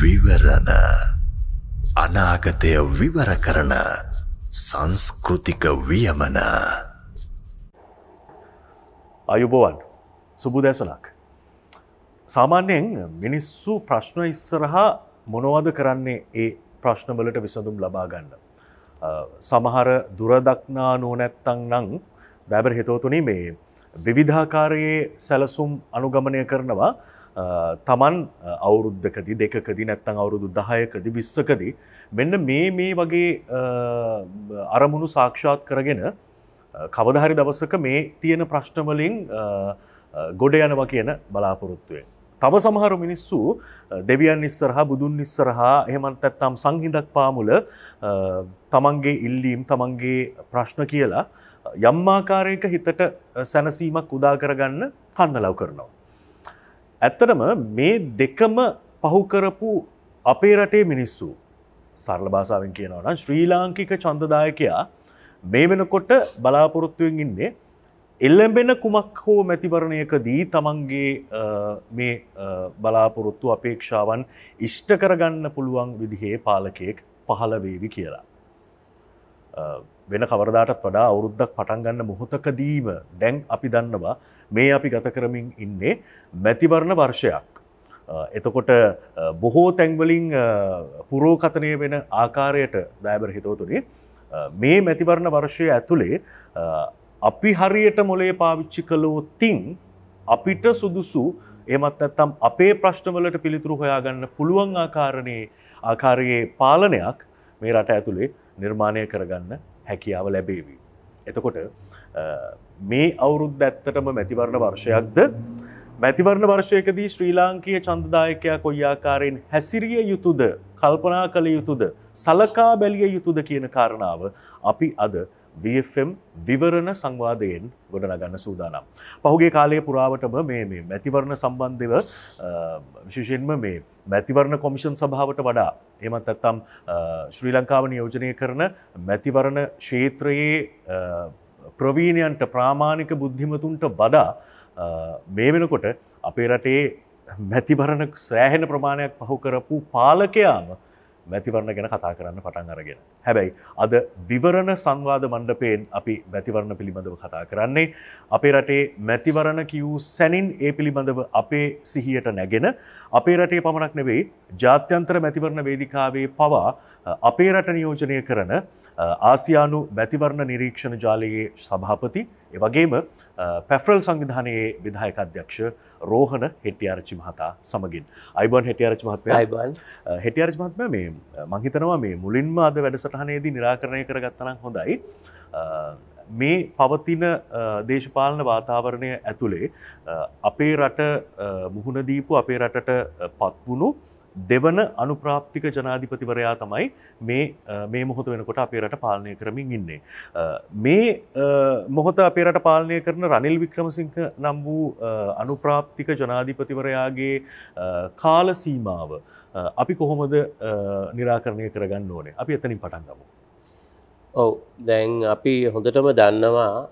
විවරණ අනාගතය විවර කරන සංස්කෘතික වියමන අයුබෝවන් සුබුදැසනක්. සාමාන්‍යයෙන් මිනිස්සු ප්‍රශ්න ඉස්සරහා මොනවද කරන්නේ ඒ ප්‍රශ්නවලට විසඳුම් ලබා ගන්න. සමහර දුරදක්නා නෝනැත්තං නං බැබර හිතෝතුනි මේ විවිධාකාරයේ සැලසුම් අනුගමනය කරනවා තමන් අවුරුද්ධකදි දෙකකදි නැත්තං අවුරුදු දහයකදි විස්සකදී මෙන්න මේ මේ වගේ අරමුණු සාක්ෂාත් කරගෙන කවදහරි දවසක මේ තියෙන ප්‍රශ්නවලින් ගොඩ යනවා කියන බලාපොරොත්තුවෙන්. තව සමහරු මිනිස්සු දෙවියන් ඉස්සරහා බුදුන් ඉස්සරහා එහෙමත් නැත්නම් සංහිඳක් පාමුල තමන්ගේ ඉල්ලීම් තමන්ගේ ප්‍රශ්න කියලා යම් ආකාරයක හිතට සැනසීමක් උදා කරගන්න කන්නලව් කරනවා. ඇත්තටම මේ දෙකම පහු කරපු අපේ රටේ මිනිස්සු සරල භාෂාවෙන් කියනවා නම් ශ්‍රී ලාංකික ඡන්දදායකයා මේ වෙනකොට බලාපොරොත්තුවෙන් ඉන්නේ එල්ලඹෙන කුමක් හෝ මැතිවරණයකදී තමන්ගේ මේ බලාපොරොත්තු අපේක්ෂාවන් ඉෂ්ට කරගන්න පුළුවන් විදිහේ පාලකයෙක් පහළ වේවි කියලා. වෙන කවරදාටත් වඩා අවුරුද්දක් පටන් ගන්න මොහොතකදීම දැන් අපි දන්නවා මේ අපි ගත කරමින් ඉන්නේ මැතිවරණ වර්ෂයක්. එතකොට බොහෝ තැන්වලින් පුරෝකතනය වෙන ආකාරයට දෑබර හිතවතුනේ මේ මැතිවරණ වර්ෂය ඇතුළේ අපි හරියට මොලේ පාවිච්චි කළෝතින් අපිට සුදුසු එමත් නැත්තම් අපේ ප්‍රශ්නවලට පිළිතුරු හොයාගන්න පුළුවන් ආකාරණයේ ආකාරයේ පාලනයක් මේ රට ඇතුළේ නිර්මාණය කරගන්න හැකියාව ලැබේවි. එතකොට මේ අවුරුද්ධ ඇත්තටම මැතිවරණ වර්ෂයක්ද මැතිවරණ වර්ෂයකදී ශ්‍රී ලාංකීය චන්දදායකයා කොයි ආකාරයෙන් හැසිරිය යුතුද කල්පනා කළ යුතුද සලකා බැලිය යුතුද කියන කාරණාව අපි අද VFM විවරණ සංවාදයෙන් ගොඩනගන්න සූදානම්. පහුගේ කාලය පුරාවටම මේ මේ මැතිවරණ සම්බන්ධව විශේෂයෙන්ම මේ මැතිවරණ කොමිෂන් සභාවට වඩා එමත් ඇත්තම් ශ්‍රී ලංකාව නියෝජනය කරන මැතිවරණ ක්ෂේත්‍රයේ ප්‍රවීණයන්ට ප්‍රාමාණික බුද්ධිමතුන්ට වඩා මේ වෙනකොට අපේ රටේ මැතිවරණ සෑහෙන ප්‍රමාණයක් පහු කරපු පාලකයාම මැතිවරණ ගැන කතා කරන්න පටන් අරගෙන. හැබැයි අද විවරණ සංවාද මණ්ඩපයෙන් අපි මැතිවරණ පිළිබඳව කතා කරන්නේ. අපේ රටේ මැතිවරණ කිවූ සැනින් ඒ පිළිබඳව අපේ සිහියට නැගෙන අපේ රටේ පමණක් නෙවෙයි ජාත්‍යන්තර මැතිවරණ වේදිකාවේ පවා අපේ රට නියෝජනය කරන ආසියානු මැතිවරණ නිරීක්ෂණ ජාලයේ සභාපති එවගේම පැෆරල් සංවිධානයේ විදායක අධ්‍යක්ෂ රෝහණ හෙටියාරචි මහතා සමගින්. අයිබන් හෙටියාරච මහත්ම අයිබන්. හෙටියාරච මහත්ම මේ මංහිතනවා මේ මුලින්ම අද වැඩසටහනේදී නිරාකරණය කරගත්තනම් හොඳයි. මේ පවතින දේශපාලන වාතාවරණය ඇතුළේ අපේ රට මුහුණදීපු අපේ රටට පත්වුණු දෙවන අනුප්‍රාප්තික ජනාධිපතිවරයා තමයි මේ මේ මොහොත වෙනකොට අපේ රට පාලනය කරමින් ඉන්නේ. මේ මොහොත අපේ රට පාලනය කරන රනිල් වික්‍රමසිංහ නම් වූ අනුප්‍රාප්තික ජනාධිපතිවරයාගේ කාල සීමාව අපි කොහොමද නිරාකරණය කරගන්න ඕනේ අපි එතනින් පටන් ගමු. ඔව් දැන් අපි හොඳටම දන්නවා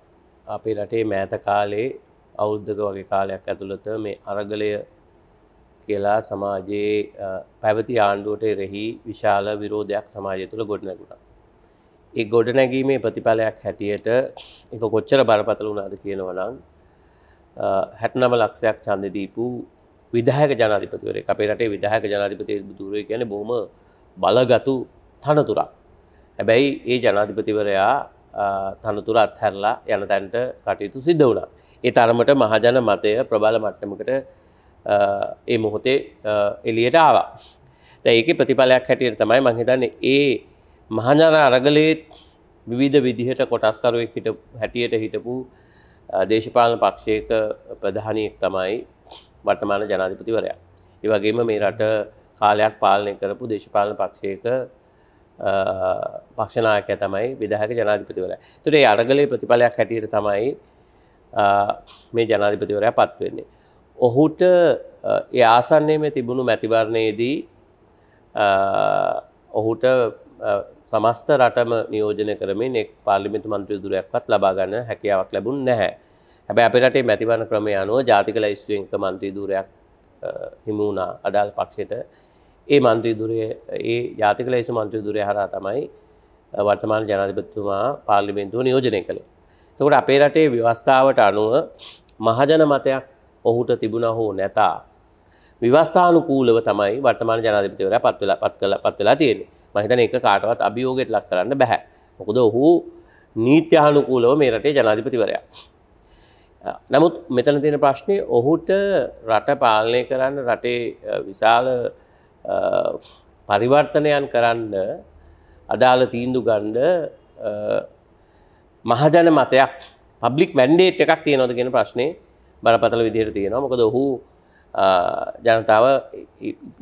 අපේ රටේ මෑත කාලේ අවුද්ධක වගේ කාලයක් ඇතුළත මේ අරගලය කියලා සමාජයේ පැවති ආණ්ඩුවට එරෙහි විශාල විරෝධයක් සමාජය තුළ ගොඩනැගුණා. ඒ ගොඩනැගීමේ ප්‍රතිඵලයක් හැටියට එක කොච්චර බරපතල වුණාද කියනවනම් හැටනම ලක්ෂයක් චන්දදීපු විදාහක ජනාධිපතිවරේ අපේ රටේ විදාහක ජනාධිපති බුදුරේ කියන බොහොම බලගතු තනතුරක්. හැබැයි ඒ ජනාධිපතිවරයා තනතුර අත්හැරලා යන තැන්ට කටයුතු සිද්ධ වුණා. ඒ තරමට මහජන මතය ප්‍රබල මට්ටමකට ඒ මොහොතේ එලියට ආවා. ඒක ප්‍රතිඵලයක් හැටියට තමයි මහිතන්නේ ඒ මහජන අරගලේත් විවිධ විදිහට කොටස්කරුවෙක් හිට හැටියට හිටපු දේශපාලන පක්ෂයක ප්‍රධානයක් තමයි වර්තමාන ජනාධිපතිවරයා. ඒවගේම මේ රට කාලයක් පාලනය කරපු දේශපාලන පක්ෂයක පක්ෂනායක තමයි විදාහක ජනාධිපතිවර. තුරේ අරගලේ ප්‍රතිඵලයක් හැටියට තමයි මේ ජනාධිපතිවරයා පත්වවෙන්නේ. ඔහුට ඒ ආසන්නයම තිබුණු මැතිවරණයේදී ඔහුට සමස්ත රටම නියෝජන කරමින් එක් පාලිමිතු මන්ත්‍රී දුරයක්වත් ලබාගන්න හැකියාවක් ලැබුණ නැහැ. හැබැ අප රටේ මැතිවරණ ක්‍රමය අනුව ජාතික ලයිස්තුවක මන්ත්‍රී දූරයක් හිමුණා අදාල් පක්ෂයට ඒ මන්ත්‍රී දුරය ඒ ජාතික ලේෂ මන්ත්‍රී දුරය හරා තමයි වර්තමාන ජනාධිපතිතුමා පාර්ලිමෙන්තුව නියෝජනය කළේ. තකොට අපේ රටේ ව්‍යවස්ථාවට අනුව මහජන මතයක් ඔහුට තිබුණ හෝ නැතා විවස්ථානුකූලව තමයි වර්තමාන ජනාධිපතිවරයා පත් වෙලා පත් කළ පත් වෙලා තියෙන්නේ. මම හිතන්නේ ඒක කාටවත් අභියෝගයට ලක් කරන්න බෑ. මොකද ඔහු නීත්‍යානුකූලව මේ රටේ ජනාධිපතිවරයා. නමුත් මෙතන තියෙන ප්‍රශ්නේ ඔහුට රට පාලනය කරන්න රටේ විශාල පරිවර්තනයන් කරන්න අදාළ තීන්දු ගණ්ඩ මහජන මතයක් පබ්ලික් මැන්ඩේට් එකක් තියෙනොද කියෙන ප්‍රශ්නය බරපතල විදිහයට තියෙනවා මොකද ඔහු ජනතාව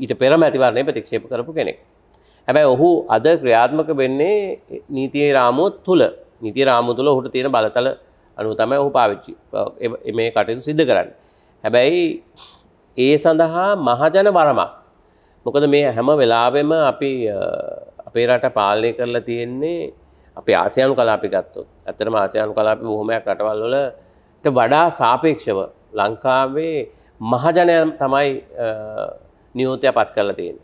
ඊට පෙර මැතිවරණය ප්‍රතික්ෂේප කරපු කෙනෙක්. හැබැයි ඔහු අද ක්‍රියාත්මක වෙන්නේ නීතියේ රාමුවත් තුළ නීති රාමු තුළ හුට තියෙන බලතල අනු තමයි ඔහු පාවිච්චි මේ කටයුතු සිද්ධ කරන්න. හැබැයි ඒ සඳහා මහජන වරමක් මොකද මේ හැම වෙලාවෙම අපි අපේ රට පාලනය කරලා තියෙන්නේ අපි ආසියානු කලාපි ගත්තොත් ඇතරම ආසියානු කලාපි බොහොමයක් රටවල් වලට වඩා සාපේක්ෂව ලංකාවේ මහජනය තමයි නියෝතය පත් කරලා තියෙන.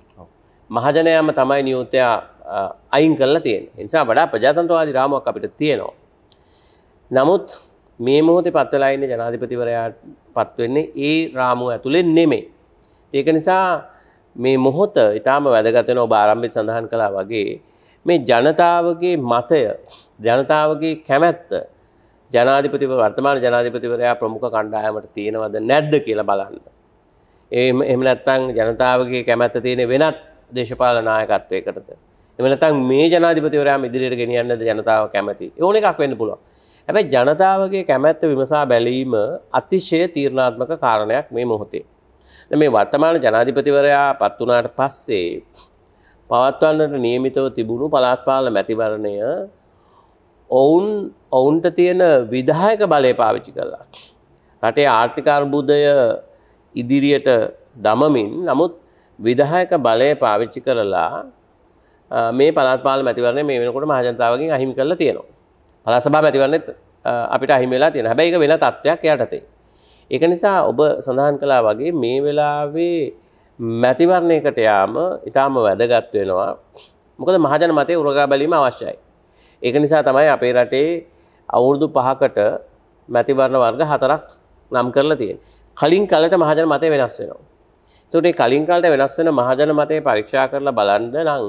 මහජනයම තමයි නියෝතයා අයින් කරලා තියෙන නිසා වඩා ප්‍රජාතන්ත්‍රවාදී රාමුවක් අපිට තියෙනවා. නමුත් මේ මොහොතේ පත්වෙලා ඉන්න ජනාධිපතිවරයා පත්වෙන්නේ ඒ රාමුව ඇතුළෙන් නෙමේ. ඒක නිසා මේ මොහොත ඉතාම වැදගතන ඔබ ආරම්භිත සඳහන් කළා වගේ මේ ජනතාවගේ මතය ජනතාවගේ කැමැත්ත ජනාධිපතිව වර්තමාන ජනාධිපතිවරයා ප්‍රමුඛ කණ්ඩායමට තියෙනවද නැද්ද කියලා බලන්න. එම නැත්තං ජනතාවගේ කැමැත්ත තියෙන වෙනත් දේශපාල නායකත්වයකටද. එම නැතන් මේ ජනාධිපතිවරයා ඉදිරියට ගෙනියන්නද ජනතාව කැමති ඕන එකක් වෙන්න පුළුවන්. හැබැයි ජනතාවගේ කැමැත්ත විමසා බැලීම අතිශය තීරණාත්මක කාරණයක් මේ මොහොතේ. මේ වර්තමාන ජනාධිපතිවරයා පත් වනාට පස්සේ පවත්වන්නට නියමිතව තිබුණු පළාත්පාල මැතිවරණය ඔවුන් ඔවුන්ට තියෙන විදායක බලය පාවිච්චි කරලා. රටේ ආර්ථිකාර්බුදය ඉදිරියට දමමින් නමුත් විදායක බලය පාවිච්චි කරලා මේ පළත්පාල මැතිවරණය මේ වෙනකොට මහජනතාවගෙන් අහිමි කරලා තියෙනවා. පළාසභා මැතිවරණෙත් අපිට අහිමි වෙලා තියෙන. හැබැයි ඒක වෙන තත්ත්වයක් යටතේ. ඒක නිසා ඔබ සඳහන් කළා වගේ මේ වෙලාවේ මැතිවරණයකට යාම ඉතාම වැදගත් වෙනවා. මොකද මහජන මතය උරගා බැලීම අවශ්‍යයි. ඒක නිසා තමයි අපේ රටේ අවුරුදු පහකට මැතිවරණ වර්ග හතරක් නම් කරලා තියෙන. කලින් කලට මහජන මතය වෙනස් වෙනවා. තොට කලින් කලට වෙනස් වෙන මහජන මතය පරීක්ෂා කරලා බලන්ඩ නං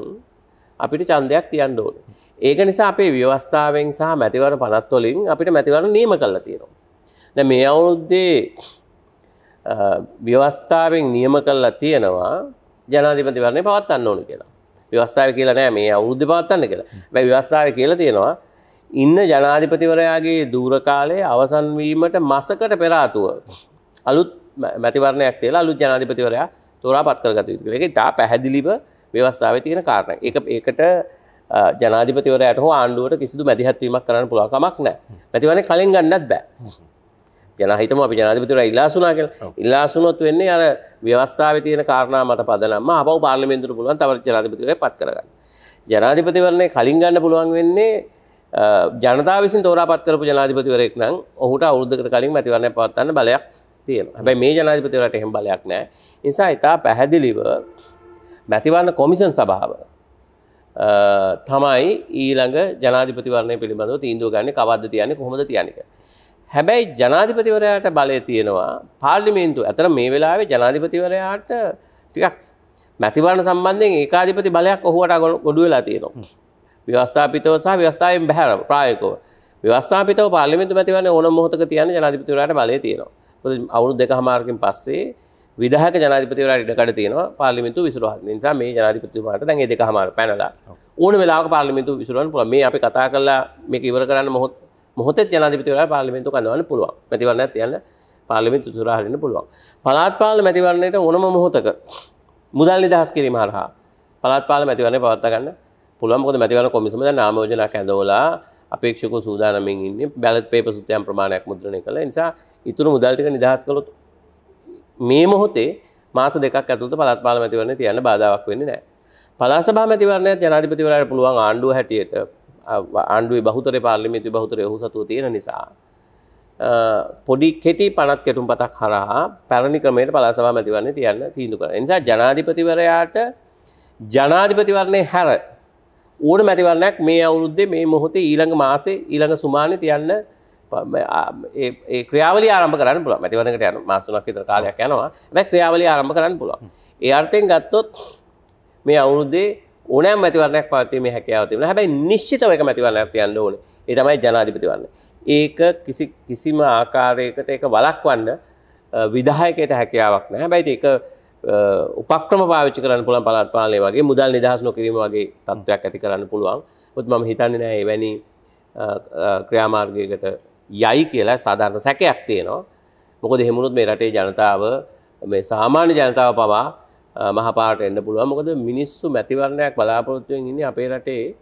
අපිට චන්දයක් තියන්න ඕන. ඒක නිසා අපේ ව්‍යවස්ථාවෙන් සහ මැතිවර පනත්වලින් අපිට මැතිවර නීම කල්ල තියෙනවා. ද මේ අවුරුද්දේ ව්‍යවස්ථාවෙන් නියම කල්ලා තියෙනවා ජනාධිපතිවරණය පවත්වන්න ඕන කියලා. ව්‍යවස්ථාව කියලා නෑ මේ අවුරුද්ධ පවත්වන්න කියලා බැ ව්‍යවස්ථාව කියලා තියෙනවා ඉන්න ජනාධිපතිවරයාගේ දූරකාලය අවසන්වීමට මසකට පෙරාතුව අලුත් මැතිවරණයක් තියලා අලුත් ජනාධිපතිවරයා තෝරා පත් කරගත යුතු එක තා පැහැදිලිව ව්‍යවස්ථාව තියෙන කාරණ. එක ඒකට ජනාධිපතිවරයට හෝ ආණ්ඩුවට කිසිදු මැදිහත්වීමක් කරන්න පුළුවකමක් නෑ මැතිවරණ කලින් ගන්නත් බෑ. ජනහිතම අපි ජනාධිපතිවර ඉල්ලාසුනා කියල. ඉල්ලාසුනොත් වෙන්නේ අර ව්‍යවස්ථාව තියෙන කාරණා මත පදනම අපව පාර්ලිමෙන්තුර පුළුවන් තව ජනාධිපතිවරය පත් කරගන්න. ජනාධිපතිවරණය කලින් ගන්න පුළුවන් වෙන්නේ ජනතා විසින් තෝරා පත් කරපු ජනාධිපතිවරයෙක් නම් ඔහුට අවුරුද්ධකට කලින් මැතිවරණය පවත්වන්න බලයක් තියෙන හැබැයි මේ ජනාධිපතිවරට එහෙම බලයක් නෑ නිසා ඉතා පැහැදිලිව මැතිවරණ කොමිසන් සභාව තමයි ඊළඟ ජනාධිපතිවරණය පිළිබඳව තීන්දුව ගන්න කවද්ද තියන්නේ කොහොමද තියන්නක. හැබැයි ජනාධිපතිවරයාට බලය තියෙනවා පාර්ලිමේන්තු ඇතර මේ වෙලාවේ ජනාධිපතිවරයාට ටිකක් මැතිවරණ සම්බන්ධයෙන් ඒකාධිපති බලයක් ඔහුවට ගොඩු වෙලා තියෙනවා. ව්‍යවස්ථාපිතව සහ ව්‍යවස්ථාවෙන් බැහැර ප්‍රායකව ව්‍යවස්ථාපිතව පාර්ලිමේන්තු මැතිවරණ ඕන මොහොතක තියන ජනාධිපතිවරයාට බලය තියෙනවා. අවුරුදු දෙක හමාරකින් පස්සේ විදහක ජනාධිපතිවරට ඉඩකඩ තියෙනවා පාර්ලිමිතු විසුරහ නිසා මේ ජනාධිපතිතුමාට දැන් දෙක හමාර පැනලා ඕන වෙලා පාර්ලිමිතු විසුරුවන් පුළ මේ අපි කතා කරලා මේක ඉවර කරන්න මොහොත් මොහොත ජනාධිපතිවර පාර්ලිමිතු කඳවන්න පුළුවන්. මැතිවරණ තියන්න පාර්ලිමිතු සුරහරන්න පුළුවන්. පලාත් පාල මැතිවරණයට ඕනම මොහොතක මුදල් නිදහස් කිරීම හරහා පලාත් පාල මැතිවරණය පවත්ත ගන්න පුළුවන්කොද මැතිවරණ කොමිසම නාමෝජනක් ඇඳවලා අපේක්ෂක සූදානමින් ඉන්න බැලත් පේප සුත්‍යයන් ප්‍රමාණයක් මුද්‍රණය කළ නිසා ඉතුරු මුදල්ටික නිදහස් කළොත් මේ මොහොතේ මාස දෙකක් ඇතුළත පළාත් පාල මැතිවරණය තියන්න බාධාවක් වෙන්නේ නැහැ. පළාත් සභා මැතිවරණයත් ජනාධිපතිවරයාට පුළුවන් ආණ්ඩුව හැටියට ආණ්ඩුවේ බහුතරේ පාර්ලිමේන්තුවේ බහුතරේ ඔහු සතුව තියෙන නිසා පොඩි කෙටි පනත් කෙටුම් පතක් හරහා පැරණි ක්‍රමයට පළාත් සභා මැතිවරණය තියන්න තීන්දුව කරනවා. ඒ නිසා ජනාධිපතිවරයාට ජනාධිපතිවරණය හැර ඕන මැතිවරණයක් මේ අවුරුද්දේ මේ මොහොතේ ඊළඟ මාසේ ඊළඟ සුමානය තියන්න ඒ ක්‍රියාවල ආරම්භ කරන්න පුළ මැතිවරනකට යන මාසුනක් විතර කාලයක් යනවා. බැ ක්‍රියාවල ආරම්භ කරන්න පුළුවන්. ඒ අර්ථයෙන් ගත්තොත් මේ අවුරුද්දේ ඕනෑම මැතිවරණයක් පවතීම හැකයාව තිබෙන හැබැයි නිශ්චිතව එක මැතිවරණයක් තියන්න ඕනේ. ඒ තමයි ජනාධිපතිවරණ ඒක කිසි කිසිම ආකාරයකට එක වලක්වන්න විදාහයකට හැකියාවක් නෑ හැබැයි ඒක උපක්‍රම පාවිච්චි කරන්න පුළන් පළත් පාලය වගේ මුදල් නිදහස් නොකිරීම වගේ තත්ත්වයක් ඇති කරන්න පුළුවන්. ොත් මම හිතන්නේ නෑ එවැනි ක්‍රියාමාර්ගයකට යයි කියලා සාධාරණ සැකයක් තියෙනවා. මොකද එහෙමුණුත් මේ රටේ ජනතාව මේ සාමාන්‍ය ජනතාව පවා මහපාට එන්න පුළුවන්. මොකද මිනිස්සු මැතිවරණයක් බලාපොරොත්තුවෙන් ඉන්නේ අපේ රටේ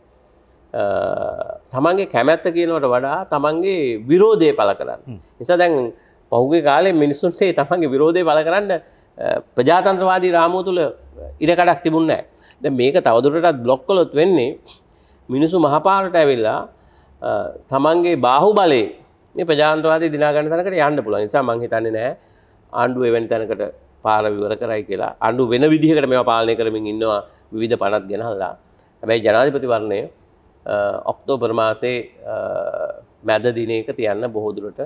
තමන්ගේ කැමැත්ත කියනවට වඩා තමන්ගේ විරෝධය පල කරන්න. නිසා දැන් පහුගේ කාලේ මිනිස්සුන්ටේ තමන්ගේ විරෝධය පල කරන්න ප්‍රජාතන්ත්‍රවාදී රාමුව තුළ ඉඩකඩක් තිබුන්නෑ ද මේක තවදුරටත් බ්ලොක් කොලොත් වෙන්නේ මිනිසු මහපාරට ඇවිල්ලා තමන්ගේ බාහු බලේ මේ ප්‍රජාන්ත්‍රවාදී දිනාගන්න තනකට යන්න පුළුවන්. නිසා මං හිතන්නේ නෑ ආණ්ඩුව එවැනි තැනකට පාර විවර කරයි කියලා. අඩු වෙන විදිහකට මේ පාලනය කරමින් ඉන්නවා විධ පනත් ගෙනහල්ලා හැබැයි ජනාධිපතිවරණය ඔක්තෝබර් මාසේ මැද දිනයක තියන්න බොහෝදුරට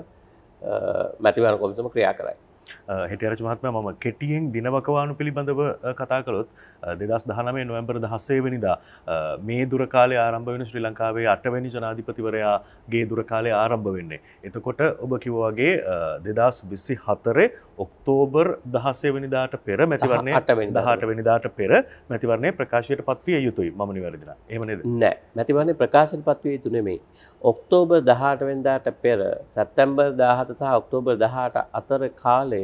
මැතිවරණ කොමිසම ක්‍රියා කරයි. හිටියරච මහත්ම මම කෙටියෙන් දිනවකවානු පිළිබඳව කතා කළොත් දෙදස් දහනමේ නොවම්බර් දහස්සේ වනිදා මේ දුරකාලය ආරම්භ වෙන ශ්‍රී ලංකාවේ අටවැනි ජනාධිපතිවරයාගේ දුරකාලය ආරම්භ වෙන්නේ. එතකොට ඔබ කිව්වාගේ දෙදස් විස්සි හතරේ ඔක්තෝබර් දහස්සේ වනිදාට පෙර මැතිවරණය දහට වනිදාට පෙර මැතිවරණය ප්‍රකාශයට පත්විය යුතුයි ම නිවැරදින එමනද නෑ මැතිවරණය ප්‍රකාශයට පත්විය යුතු නෙමේ. ඔක්තෝබර් දහට වෙන්දාට පෙර සැත්තැම්බර් දාහත සහ ඔක්තෝබර් දහට අතර කාලය කාලය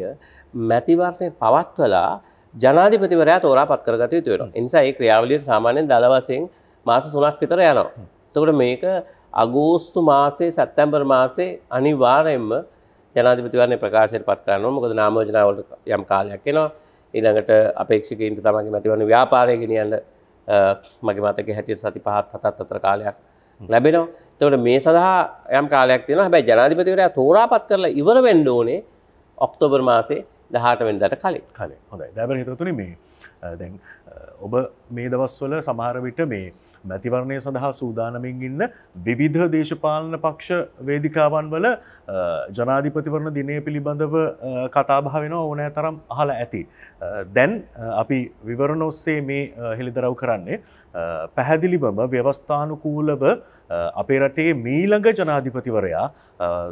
මැතිවරණය පවත්වලා ජනාධිපතිවරයා තෝරා පත් කරගත යුතු වෙනවා. ඒ නිසා ඒ ක්‍රියාවලියට සාමාන්‍යයෙන් දල වශයෙන් මාස 3ක් විතර යනවා. එතකොට මේක අගෝස්තු මාසේ සැප්තැම්බර් මාසේ අනිවාර්යයෙන්ම ජනාධිපතිවරණය ප්‍රකාශයට පත් කරනවා. මොකද නාම යෝජනා වලට යම් කාලයක් එනවා. ඊළඟට අපේක්ෂකයින්ට තමන්ගේ මැතිවරණ ව්‍යාපාරය ගෙනියන්න මගේ මතකයේ හැටියට සති පහත් හතත් අතර කාලයක් ලැබෙනවා. එතකොට මේ සඳහා යම් කාලයක් තියෙනවා. හැබැයි ජනාධිපතිවරයා තෝරාපත් කරලා ඉවර වෙන්න ඕනේ ඔක්තෝබර් මාසේ දහට වෙන්දට කලින් කලින් හොඳයි දැබ හිතතුන මේ දැන් ඔබ මේ දවස්වල සමහර විට මේ මැතිවරණය සඳහා සූදානමින් ඉන්න විවිධ දේශපාලන පක්ෂ වේදිකාවන් වල ජනාධිපතිවරණ දිනය පිළිබඳව කතාභා වෙන ඕනෑ තරම් අහල ඇති. දැන් අපි විවරණ ඔස්සේ මේ හෙළිදරව් කරන්නේ පැහැදිලිවම ව්‍යවස්ථානුකූලව අපේ රටේ මීළඟ ජනාධිපතිවරයා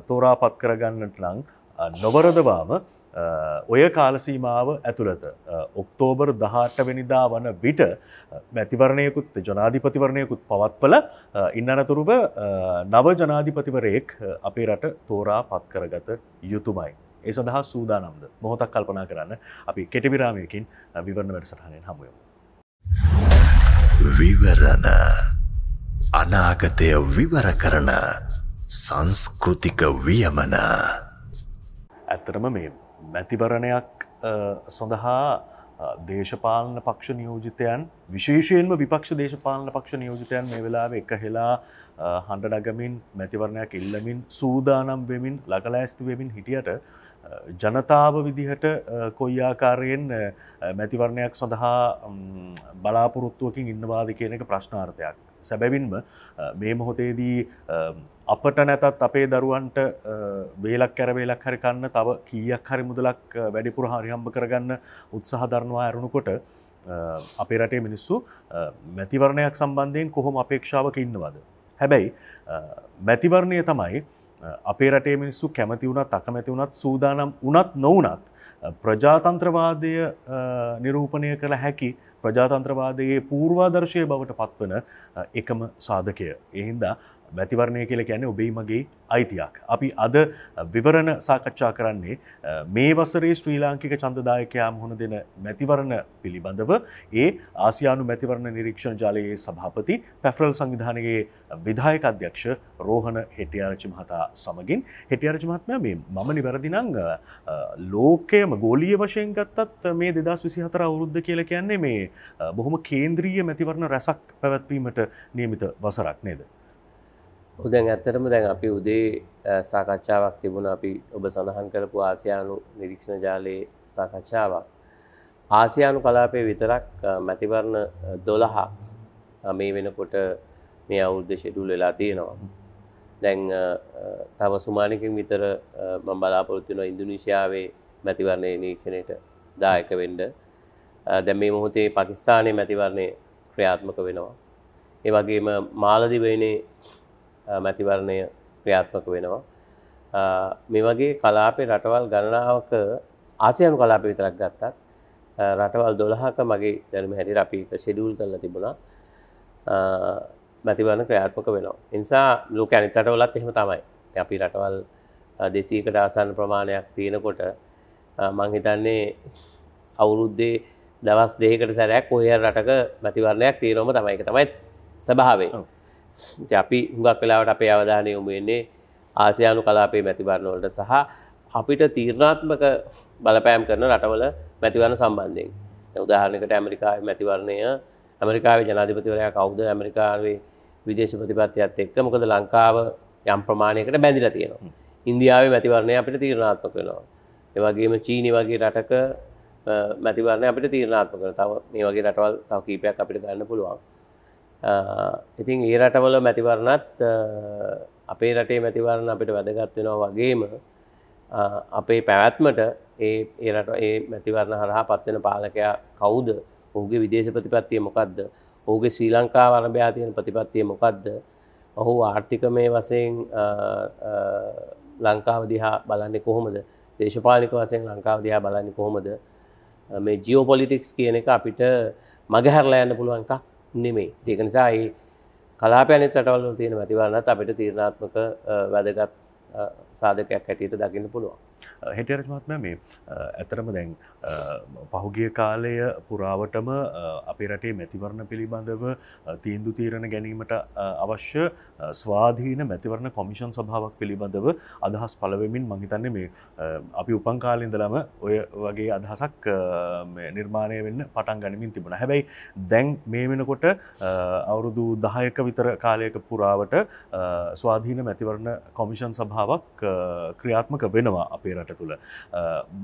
තෝරාපත් කරගන්නට නං නොවරදවාම ඔය කාලසීමාව ඇතුළත ඔක්තෝබර් දහට වෙනිදා වන විට මැතිවරණයකුත් ජනාධිපතිවරණයකුත් පවත්වල ඉන්නනතුරුව නව ජනාධිපතිවරයෙක් අපේ රට තෝරා පත් කරගත යුතුමයි. ඒ සඳහා සූදානම්ද මොහොතක් කල්පනා කරන්න අපි කෙටිවිරාමයකින් විවරණ වැඩසටහනෙන් හමුයමු. විවරණ අනාගතය විවර කරන සංස්කෘතික වියමන. ඇත්තරම මේ මැතිවරණයක් සඳහා දේශපාලන පක්ෂ නියෝජිතයන් විශේෂයෙන්ම විපක්ෂ දේශපාලන පක්ෂ නියෝජිතයන් මේ වෙලාව එක හෙලා හඬ නගමින් මැතිවරණයක් ඉල්ලමින් සූදානම් වෙමින් ලකලෑස්ති වෙමින් හිටියට ජනතාව විදිහට කොයි ආකාරයෙන් මැතිවරණයක් සඳහා බලාපොරොත්තුවකින් ඉන්නවාද කියන එක ප්‍රශ්නාර්ථයක්. සැබැවින්ම මේ මොහොතේදී අපට නැතත් අපේ දරුවන්ට වේලක් කැරවේලක් හරිකන්න තව කීයක් හරි මුදලක් වැඩිපුර හරිහම්බ කරගන්න උත්සාහ දරනවා ඇරුණුකොට අපේ රටේ මිනිස්සු මැතිවරණයක් සම්බන්ධයෙන් කොහොම අපේක්ෂාවක ඉන්නවද. හැබැයි මැතිවරණය තමයි අපේ රටේ මිනිස්සු කැමති වුණත් අකමැති වුණත් සූදානම් උනත් නොවනත් ප්‍රජාතන්ත්‍රවාදය නිරූපණය කළ හැකි ප්‍රජාතන්ත්‍රවාදයේ පූර්වාදර්ශය බවට පත්වන එකම සාධකය. එහින්දා මැතිවරණය කියල කියන්නේ ඔබේ මගේ අයිතියක්. අපි අද විවරණ සාකච්ඡා කරන්නේ මේ වසරේ ශ්‍රී ලාංකික චන්දදායකයා මුහුණ දෙන මැතිවරණ පිළිබඳව ඒ ආසියානු මැතිවරණ නිරීක්ෂණ ජාලයේ සභාපති පැෆරල් සංවිධානයේ විදායක අධ්‍යක්ෂ රෝහණ හෙටියාරචි මහතා සමගින් හෙටියාරචි මහත්මය මේ මම නිවැරදිනං ලෝකයම ගෝලිය වශයෙන් ගත්තත් මේ දෙදස් විසි හතර අවුරුද්ධ කියල කියන්නේ මේ බොහොම කේන්ද්‍රීය මැතිවරණ රැසක් පැවැත්වීමට නියමිත වසරක් නේද. උදැන් ඇත්තටම දැන් අපි උදේ සාකච්ඡාවක් තිබුණ. අපි ඔබ සඳහන් කරපු ආසියානු නිරීක්ෂණ ජාලයේ සාකච්ඡාවක්. ආසියානු කලාපය විතරක් මැතිවරණ දොළහක් මේ වෙනකොට මේ අවුද්ධ ෂෙඩුල් වෙලා තියෙනවා. දැන් තව සුමානකින් විතර මං බලාපොරොත්තුන ඉන්දුනිශයාවේ මැතිවරණය නීක්ෂණයට දායක වෙන්ඩ දැම් මේ මොහොතේ පකිස්ථානය මැතිවරණය ක්‍රියාත්මක වෙනවා. ඒ වගේම මාලදිවයිනේ මැතිවරණය ක්‍රියාත්මක වෙනවා මේ වගේ කලාපේ රටවල් ගණනාවක ආසියනු කලාප විතරක් ගත්තත් රටවල් දොළහක මගේ දැනම හැඩි අපි ෂෙඩියුල් කරලා තිබුණා මැතිවරණ ක්‍රියාත්මක වෙනවා. නිසා ලෝක අනිත් රටවලත් එහෙම තමයි. අපි රටවල් දෙසීකට ආසන්න ප්‍රමාණයක් තියෙනකොට මං හිතන්නේ අවුරුද්දේ දවස් දෙකට සැරයක් ඔය රටක මැතිවරණයක් තියෙනවම තමයි එක තමයි ස්භාවේ. අපි හුඟක් වෙලාවට අපේ අවධානය යොමු වෙන්නේ ආසියානු කලාපේ මැතිවරණවලට සහ අපිට තීරණාත්මක බලපෑම් කරන රටවල මැතිවරණ සම්බන්ධයෙන්. උදාහරණකට ඇමරිකාවේ මැතිවරණය ඇමරිකාවේ ජනාධිපතිවරයා කවුද ඇමරිකාවේ විදේශ ප්‍රතිපත්තියත් එක්ක මොකද ලංකාව යම් ප්‍රමාණයකට බැඳිලා තියෙනවා. ඉන්දියාවේ මැතිවරණය අපිට තීරණාත්මක වෙනවා. ඒ වගේම චීනි වගේ රටක මැතිවරණය අපිට තීරණාත්මක වෙනවා. තව මේ වගේ රටවල් තව කීපයක් අපිට ගන්න පුළුවන්. ඉතින් ඒ රටවල මැතිවරණත් අපේ රටේ මැතිවරණ අපිට වැදගත් වෙනවා වගේම අපේ පැවැත්මට ඒ ඒරට ඒ මැතිවරණ හරහා පත්වෙන පාලකයා කවුද? ඔහුගේ විදේශ ප්‍රතිපත්තිය මොකක්ද ඔහුගේ ශ්‍රී ලංකා වරභයා තියෙන ප්‍රතිපත්තිය මොකක්ද ඔහු ආර්ථික මේ වසයෙන් ලංකාව දිහා බලන්නේ කොහොමද? දේශපාලික වසයෙන් ලංකාව දිහා බලන්නේ කොහොමද? මේ ජියෝපොලිටික්ස් කියන එක අපිට මගහැරලා යන්න පුළුවන් එකක්. නෙමෙයි. ඒක නිසා ඒ කලාපයනිත් රටවල් තියෙන මැතිවරණත් අපිට තීරණාත්මක වැදගත් සාධකයක් හැටියට දකින්න පුළුවන්. හෙටරජ මහත්ම මේ ඇතරම දැන් පහුගිය කාලය පුරාවටම අපේ රටේ මැතිවරණ පිළිබඳව තීන්දු තීරණ ගැනීමට අවශ්‍ය ස්වාධීන මැතිවරණ කොමිෂන් සභාවක් පිළිබඳව අදහස් පලවෙමින් මහිතන්නේ මේ අපි උපන් කාලින්දලම ඔය වගේ අදහසක් නිර්මාණය වෙන්න පටන් ගනිමින් තිබුණ හැබැයි දැන් මේ වෙනකොට අවුරුදු දහයක විතර කාලයක පුරාවට ස්වාධීන මැතිවරණ කොමිෂන් සභාවක් ක්‍රියාත්මක වෙනවා අපේ රට තුළ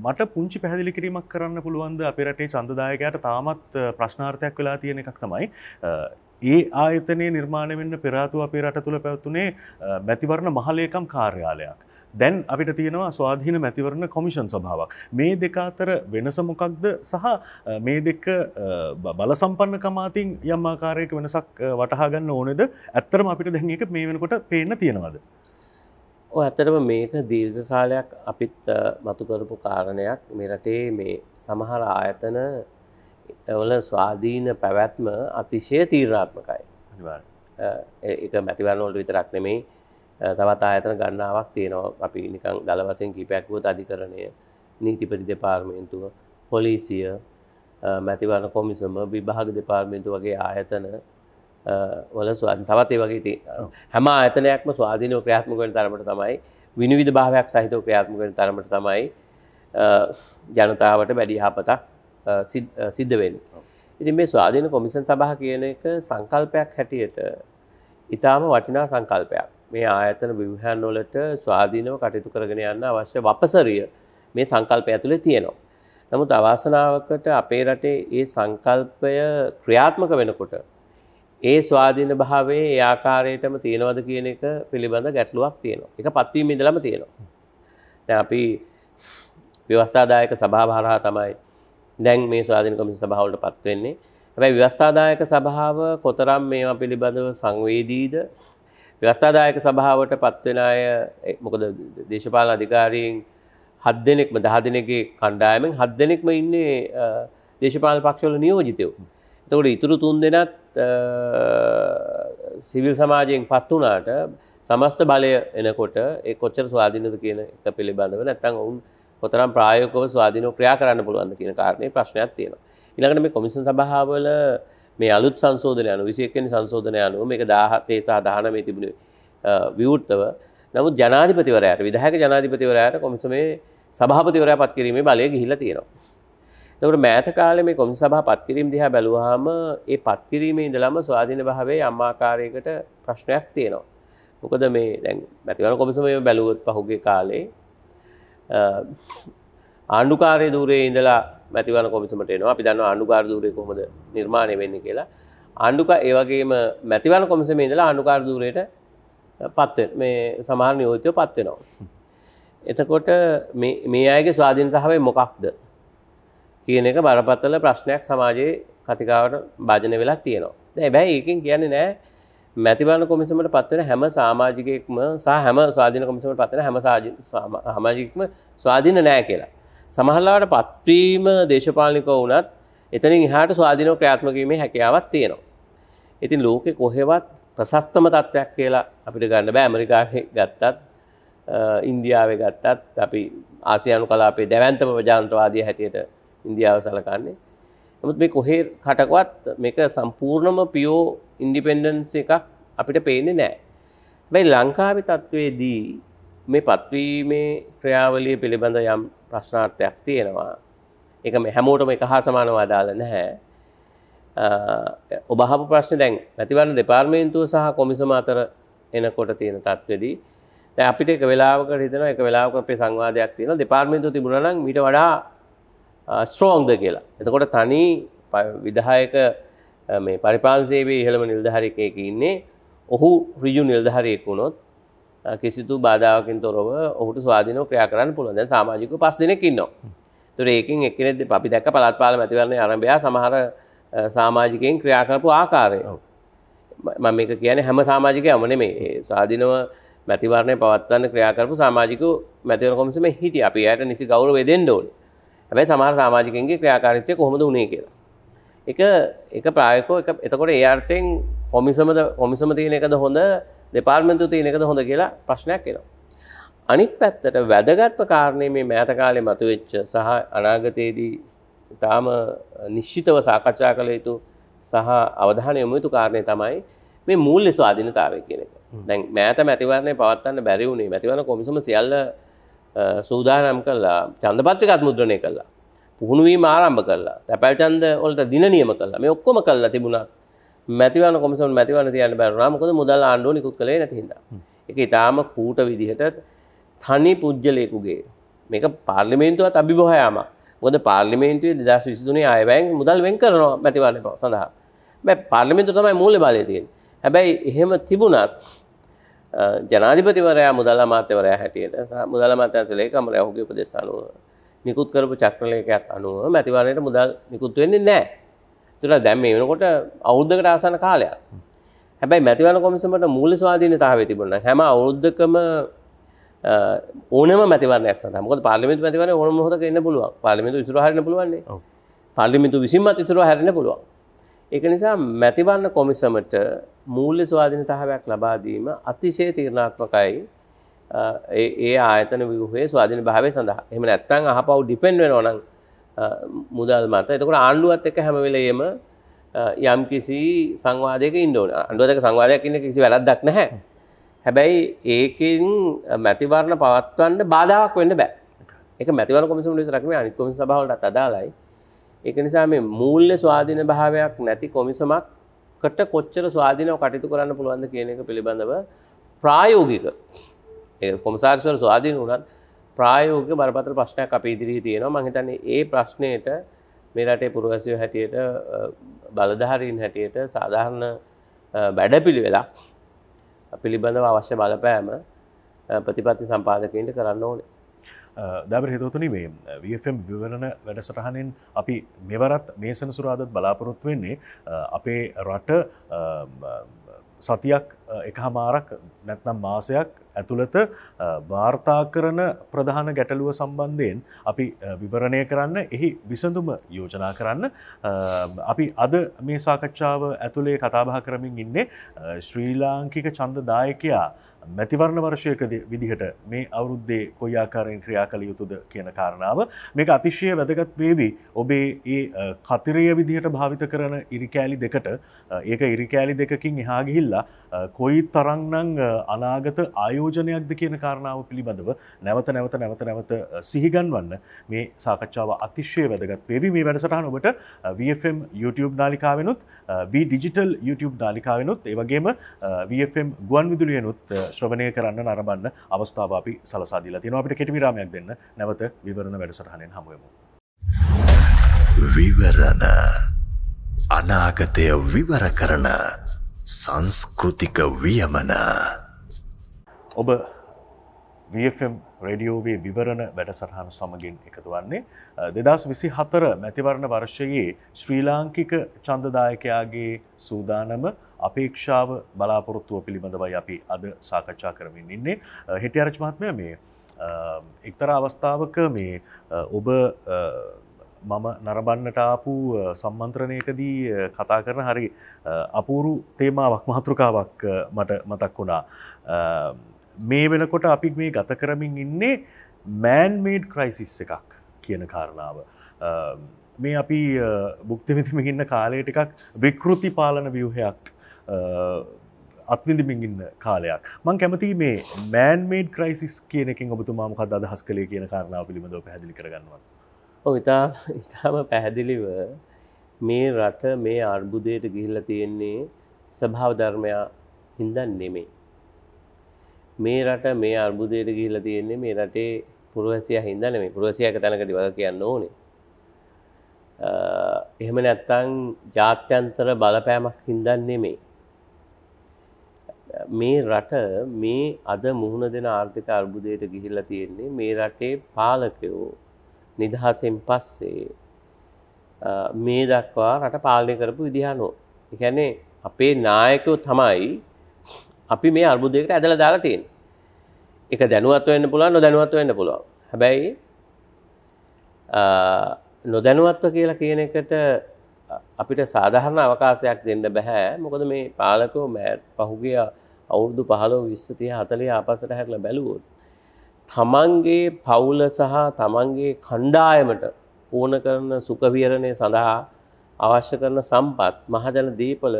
මට පුංචි පැහදිලි කිරීමක් කරන්න පුළුවන්ද අපේ රටේ චන්දදායකයට තාමත් ප්‍රශ්නාර්ථයක් වෙලා තියෙන එකක් තමයි ඒ ආයතනය නිර්මාණය වෙන්න පෙරාතු අපේ රට තුළ පැවත්තුනේ මැතිවරණ මහලේකම් කාර්යාලයක් දැන් අපිට තියෙනවා ස්වාධීන මැතිවරණ කොමිෂන් සභාවක්. මේ දෙක අතර වෙනස මොකක්ද සහ මේ දෙක බල සම්පන්න කමාතින් යම් ආකාරයක වෙනසක් වටහාගන්න ඕනෙද ඇත්තරම අපිට දැන් එක මේ වෙනකොට පේන්න තියෙනවද. ඔ ඇතරම මේක දීර්ඝ කාලයක් අපිත් මතු කරපු කාරණයක්. මේ රටේ මේ සමහර ආයතන වල ස්වාධීන පැවැත්ම අතිශය තීරණාත්මකයි. එක මැතිවරණවලට විතරක් නෙමෙයි. තවත් ආයතන ගන්නාවක් තියෙනවා. අපි නිකං දළ වසයෙන් කීපයක්වුවත් අධිකරණය නීතිපති දෙපාර්මේන්තුව පොලිසිය මැතිවරණ කොමිසම විභාග දෙපාර්මේන්තු වගේ ආයතන වල ස්වාධ තවත් ඒ වගේ ති හැම ආයතනයක්ම ස්වාධීනව ක්‍රියාත්මක වෙන තරමට තමයි විනිවිධ භාවයක් සහිතව ක්‍රියාත්මක වෙන තරමට තමයි ජනතාවට වැඩි යහපතක් සිද්ධ වෙන්න. ඉතින් මේ ස්වාධීන කොමිසන් සභහ කියන එක සංකල්පයක් හැටියට ඉතාම වටිනා සංකල්පයක් මේ ආයතන විවිහන් වලට ස්වාධීනව කටයුතු කරගෙන යන්න අවශ්‍ය වපසරිය මේ සංකල්පය ඇතුළේ තියෙනවා. නමුත් අවාසනාවකට අපේ රටේ ඒ සංකල්පය ක්‍රියාත්මක වෙනකොට ඒ ස්වාධීන භාවේ ඒ ආකාරයටම තියෙනවද කියන එක පිළිබඳ ගැටලුවක් තියෙනවා. එක පත්වීම ඉඳලම තියෙනවා. දැන් අපි ව්‍යවස්ථාදායක සභාව හරහා තමයි දැන් මේ ස්වාධීන කොමිසම සභාවලට පත් වෙන්නේ. හැබැයි ව්‍යවස්ථාදායක සභාව කොතරම් මේවා පිළිබඳව සංවේදීද? ව්‍යවස්ථාදායක සභාවට පත් වෙන අය මොකද දේශපාලන අධිකාරීන් හත් දෙනෙක්ම දහ දෙනෙක්ගේ කණ්ඩායමෙන් හත් දෙනෙක්ම ඉන්නේ දේශපාලන පක්ෂවල නියෝජිතයෝ. එතකොට ඉතුරු තුන් දෙනත් සිවිල් සමාජයෙන් පත් වනාට සමස්ත බලය එනකොට ඒ කොච්චර ස්වාධීනද කියන එක පිළිබඳව නැත්තං ඔවුන් කොතරම් ප්‍රායෝකව ස්වාධීනව ක්‍රියා කරන්න පුළුවන්ද කියන කාරණය ප්‍රශ්නයක් තියෙනවා. ඊළඟට මේ කොමිසන් සභාවල මේ අලුත් සංශෝධනය අනු විසියකෙන සංශෝධනය අනුව මේක දාහතේ සහ දහනමේ තිබුණ විවෘත්තව නමුත් ජනාධිපතිවරයට විදහක ජනාධිපතිවරයට කොමිසමේ සභාපතිවරය පත් කිරීමේ බලය ගිහිලා තියෙනවා. තකට මෑත කාල මේ කොම සභහ පත්කිරීම දිහා බැලුවහම ඒ පත්කිරීම ඉඳලම ස්වාධීන භාවේ අම්මාකාරයකට ප්‍රශ්නයක් තියෙනවා. මොකද මේ දැන් මැතිවන කොමිසමය බැලුවොත් පහුගේ කාලේ ආණ්ඩුකාරය දූරේ ඉඳලා මැතිවන කොමිසමට එනවා අපි දන්න අනුකාරදූරය කොමද නිර්මාණය වෙන්න කියලා ආණ්ඩුක ඒවගේම මැතිවන කොමිසම ඉඳලා අනුකාරදූරයට පත්ව මේ සමාර නියෝතය පත්වෙනවා. එතකොට මේ අයගේ ස්වාධීනතාවේ මොකක්ද කියන එක බරපත්තල ප්‍රශ්නයක් සමාජයේ කතිකාවට භාජන වෙලා තියෙනවා. ඇබැයි ඒකින් කියන්නේ නෑ මැතිවන කොමිසමට පත්වෙන හැම සාමාජිකයෙක්ම සහ හැම ස්වාධීන කොමිසමට පත්වන හැම හමාජිකම ස්වාධීන නෑ කියලා. සමහල්ලාට පත්වීම දේශපාලික වනත් එතනින් එහාට ස්වාධීනව ක්‍රියාත්මකීමේ හැකියාවත් තියෙනවා. ඉතින් ලෝකෙ කොහෙවත් ප්‍රශස්තම තත්ත්වයක් කියලා අපිට ගන්න බෑ ඇමරිකාවේ ගත්තත් ඉන්දියාව ගත්තත් අපි ආසියනු කලාපේ දැවන්තම ප්‍රජාන්ත්‍රවාදය හැටියට ඉන්දියාව සලකන්නේ. නමුත් මේ කොහේ කටකවත් මේක සම්පූර්ණම පියෝ ඉන්ඩිපෙන්ඩන්ස් එකක් අපිට පේන්නේ නෑ බැයි ලංකාවි තත්ත්වයේදී මේ පත්වීමේ ක්‍රියාවලිය පිළිබඳ යම් ප්‍රශ්නාර්ථයක් තියෙනවා. එක මේ හැමෝටම එක හා සමානවා දාල නැහැ. ඔබහපු ප්‍රශ්න දැන් නැතිවන්න දෙපාර්මේන්තුව සහ කොමිසම අතර එනකොට තියෙන තත්වදී අපිට එක වෙලාවක හිතන එක වෙලාවක අපේ සංවාදයක් තියෙන දෙපාර්මේන්තුව තිබුණනම් මිට වඩා ස්ට්‍රෝන්ද කියලා එතකොට තනි විදහයක මේ පරිපාන්සේවේ ඉහළම නිල්ධහරිකයක ඉන්නේ ඔහු රිජු නිල්ධහරයෙක් වුණොත් කිසිතු බාධාවකින් තොරව ඔහුට ස්වාධනව ක්‍රියා කරන්න පුළුවන් දැන් සාමාජික පස් දෙනෙක් ඉන්නවා. තුර ඒකින් එක්කෙනෙක් අපි දැක්ක පළාත් පාල මැතිවරණය ආරම්භය සමහර සාමාජිකයෙන් ක්‍රියා කරපු ආකාරය. මම මේක කියන්නේ හැම සාමාජිකයම නෙමෙයි. ස්වාධීනව මැතිවරණය පවත්වන්න ක්‍රියා කරපු සාමාජිකයෝ මැතිවරණ කොමිසමේ හිටිය. අපි එයාට නිසි ගෞරවය දෙන්න ඕනේ. හැබැයි සමහර සමාජිකයන්ගේ ක්‍රියාකාරීත්වය කොහොමද වුණේ කියලා. එක එක ප්‍රායකෝ එක එතකොට ඒ අර්ථයෙන් කොමිසමද කොමිසම තියෙන එකද හොඳ දෙපාර්තමේන්තු තියෙන එකද හොඳ කියලා ප්‍රශ්නයක් එනවා. අනිත් පැත්තට වැදගත්ම කාරණේ මේ මෑත කාලේ මතුවෙච්ච සහ අනාගතයේදී තාම නිශ්චිතව සාකච්ඡා කළ යුතු සහ අවධානය යොමු යුතු කාරණේ තමයි මේ මූල්‍ය ස්වාධීනතාවය කියන එක. දැන් මෑත මැතිවරණය පවත්වන්න බැරි වුණේ මැතිවරණ කොමිසම සියල්ල සූදානම් කළා ඡන්දපත්‍රිකත් මුද්‍රණය කළා. පුහුණුවීම ආරම්භ කළා. තැපැල් ඡන්ද වලට දින නියම කළා. මේ ඔක්කොම කළා තිබුණා. මැතිවරණ කොමිසම මැතිවරණ තියන්න බැරුණා. මොකද මුදල් ආණ්ඩුව නිකුත් කළේ නැති හින්දා. ඒක ඊටාම කූට විදිහට තනි පුජ්‍යලයකුගේ මේක පාර්ලිමේන්තුවත් අභිබහයාමක්. මොකද පාර්ලිමේන්තුවේ 2023 ආයවැයෙන් මුදල් වෙන් කරනවා මැතිවරණ සඳහා. මේ පාර්ලිමේන්තුව තමයි මූල්‍ය බලය තියෙන්නේ. හැබැයි එහෙම තිබුණත් ජනාධිපතිවරයා මුදල් අමාත්‍යවරයා හැටියට සහ මුදල් අමාත්‍යංශ ලේකම්වරයා ඔහුගේ උපදෙස් අනුව නිකුත් කරපු චක්‍රලේඛයක් අනුව මැතිවරණයට මුදල් නිකුත් වෙන්නේ නැහැ. ඒතර දැන් මේ වෙනකොට අවුරුද්දකට ආසන්න කාලයක්. හැබැයි මැතිවරණ කොමිසමට මූල්‍ය ස්වාධීනතාවය තිබුණා. හැම අවුරුද්දකම ඕනම මැතිවරණයක් සඳහා මොකද පාර්ලිමේන්තු මැතිවරණය ඕනම මොහොතක එන්න පුළුවන්. පාර්ලිමේන්තු ඉතුරු හරින්න පුළුවන් නේ. පාර්ලිමේන්තු විසින්මත් ඉතුරු හරින්න පුළුවන්. ඒක නිසා මැතිවරණ කොමිසමට මූල්‍ය ස්වාධීනතාවයක් ලබා දීම අතිශය තීරණාත්මකයි. ඒ ආයතන ව්‍යුහයේ ස්වාධීන භාවය සඳහා. එහෙම නැත්නම් අහපව් ඩිපෙන්ඩ් වෙනවා නම් මුදල් මත. එතකොට ආණ්ඩුවත් එක්ක හැම වෙලෙම යම් කිසි සංවාදයක ඉන්න ඕන. ආණ්ඩුවත් එක්ක සංවාදයක් ඉන්න කිසි වැරද්දක් නැහැ. හැබැයි ඒකෙන් මැතිවරණ පවත්වන්න බාධාවක් වෙන්න බෑ. ඒක මැතිවරණ කොමිසම විතරක් නෙවෙයි අනිත් කොමිසම සභාවලටත් අදාළයි. ඒක නිසා මේ මූල්‍ය ස්වාධීන භාවයක් නැති කොමිසමක්කට කොච්චර ස්වාධීනව කටයුතු කරන්න පුළුවන්ද කියන එක පිළිබඳව ප්‍රායෝගික. ඒ කොමසාරිස්වර ස්වාධීන වුණත් ප්‍රායෝගික බරපතල ප්‍රශ්නයක් අපේ ඉදිරියේ තියෙනවා. මම හිතන්නේ ඒ ප්‍රශ්නයට මේ රටේ පුරවැසියෝ හැටියට බලධාරීන් හැටියට සාධාරණ වැඩපිළිවෙලක් පිළිබඳව අවශ්‍ය බලපෑම ප්‍රතිපත්ති සම්පාදකයින්ට කරන්න ඕනේ. දැබර හිතතුනි මේ වFම් විවරණ වැඩසටහනෙන් අපි මෙවරත් මේ සනසුරාදත් බලාපොරොත්තු වෙන්නේ අපේ රට සතියක් එක හමාරක් නැත්නම් මාසයක් ඇතුළත වාර්තා කරන ප්‍රධාන ගැටලුව සම්බන්ධයෙන් අපි විවරණය කරන්න එහි විසඳුම යෝජනා කරන්න. අපි අද මේ සාකච්ඡාව ඇතුළේ කතාබහ කරමින් ඉන්නේ ශ්‍රී ලාංකික චන්දදායකයා මැතිවරණ වර්ෂයක විදිහට මේ අවුරුද්දේ කොයි ආකාරයෙන් ක්‍රියා කළ යුතුද කියන කාරණාව මේක අතිශය වැදගත් වේවි. ඔබේ ඒ කතිරය විදිහට භාවිත කරන ඉරිකෑලි දෙකට ඒක ඉරිකෑලි දෙකකින් එහා ගිහිල්ලා කොයි තරංනං අනාගත ආයෝජනයක්ද කියන කාරණාව පිළිබඳව නැවත නැවත නැවත නැවත සිහිගන්වන්න මේ සාකච්ඡාව අතිශය වැදගත් වේවි. මේ වැඩසටහන ඔබට VFM YouTube නාලිකාවෙනුත් V ඩිජිටල් YouTube නාලිකාවෙනුත් ඒවගේම VFM ගුවන් විදුලියනුත් ශ්‍රවණය කරන්න නරබන්න අවස්ථාව අපි සලසාදිලා තියෙනවා. අපිට කෙටි විරාමයක් දෙන්න. නැවත විවරණ වැඩසටහනෙන් හමුවෙමු විවරණ. අනාගතය විවර කරන සංස්කෘතික වියමන. ඔබ VFM රඩියෝවේ විවරණ වැඩසටහන් සමගින් එකතු වන්නේ දෙදස් විසි හතර මැතිවරණ වර්ෂයේ ශ්‍රී ලාංකික චන්දදායකයාගේ සූදානම අපේක්ෂාව බලාපොරොත්තුව පිළිබඳවයි අපි අද සාකච්ඡා කරමින් ඉන්නේ හිටියරච මහත්මය මේ එක්තර අවස්ථාවක මේ ඔබ මම නරබන්නට ආපු සම්මන්ත්‍රණයකදී කතා කරන හරි අපූරු තේමාවක් මාතෘකාවක් මට මතක් වුණා. මේ වෙනකොට අපි මේ ගත කරමින් ඉන්නේ මෑන්මේඩ් ක්‍රයිසිස් එකක් කියන කාරණාව. මේ අපි බුක්තිවිතිම ඉන්න කාලයට එකක් විකෘති පාලන වියහයක් අත්විඳමින් ඉන්න කාලයක් මං කැමති මේ මෑන්මේඩ් ක්‍රයිසිස් කියනකින් ඔබතුමාම කද අදහස් කළේ කියන කාරණාව පිළිබඳව පැදිලි කරගන්නවා. ඉතා ඉතාම පැහැදිලිව මේ රට මේ අර්බුදයට ගිහිල්ල තියෙන්නේ ස්භාව ධර්මයා හින්දන් නෙමේ. මේ රට මේ අර්බුදයට ගිහිල්ල තියෙන්නේ මේ රටේ පුරුවසිය හින්දන මේ පුරුවසියක තැනකති වග කියන්න ඕනේ. එහෙම නැත්තං ජාත්‍යන්තර බලපෑමක් හින්දන් නෙමේ. මේ රට මේ අද මුහුණ දෙන ආර්ථික අර්බුදයට ගිහිල්ල තියෙන්නේ මේ රටේ පාලකයෝ නිදහසෙන් පස්සේ මේ දක්වා රට පාලනය කරපු විදිහනෝ. එකැනේ අපේ නායකයෝ තමයි අපි මේ අර්බුදයකට ඇදල දාලා තියෙන. එක දැනුවත් වෙන්න පුළුවන් නොදැනුවත් වෙන්න පුළුවන්. හැබැයි නොදැනුවත්ව කියලා කියන එකට අපිට සාධහරණ අවකාශයක් දෙන්න බැහැ මොකද මේ පාලකෝ මෑත් පහුගිය අවුරුදු පහලෝ විශ්සතිය හතලේ ආපසට හැටල බැලුවොත් තමන්ගේ පවුල සහ තමන්ගේ කණ්ඩායමට ඕන කරන සුකවියරණය සඳහා අවශ්‍ය කරන සම්පත් මහජන දීපල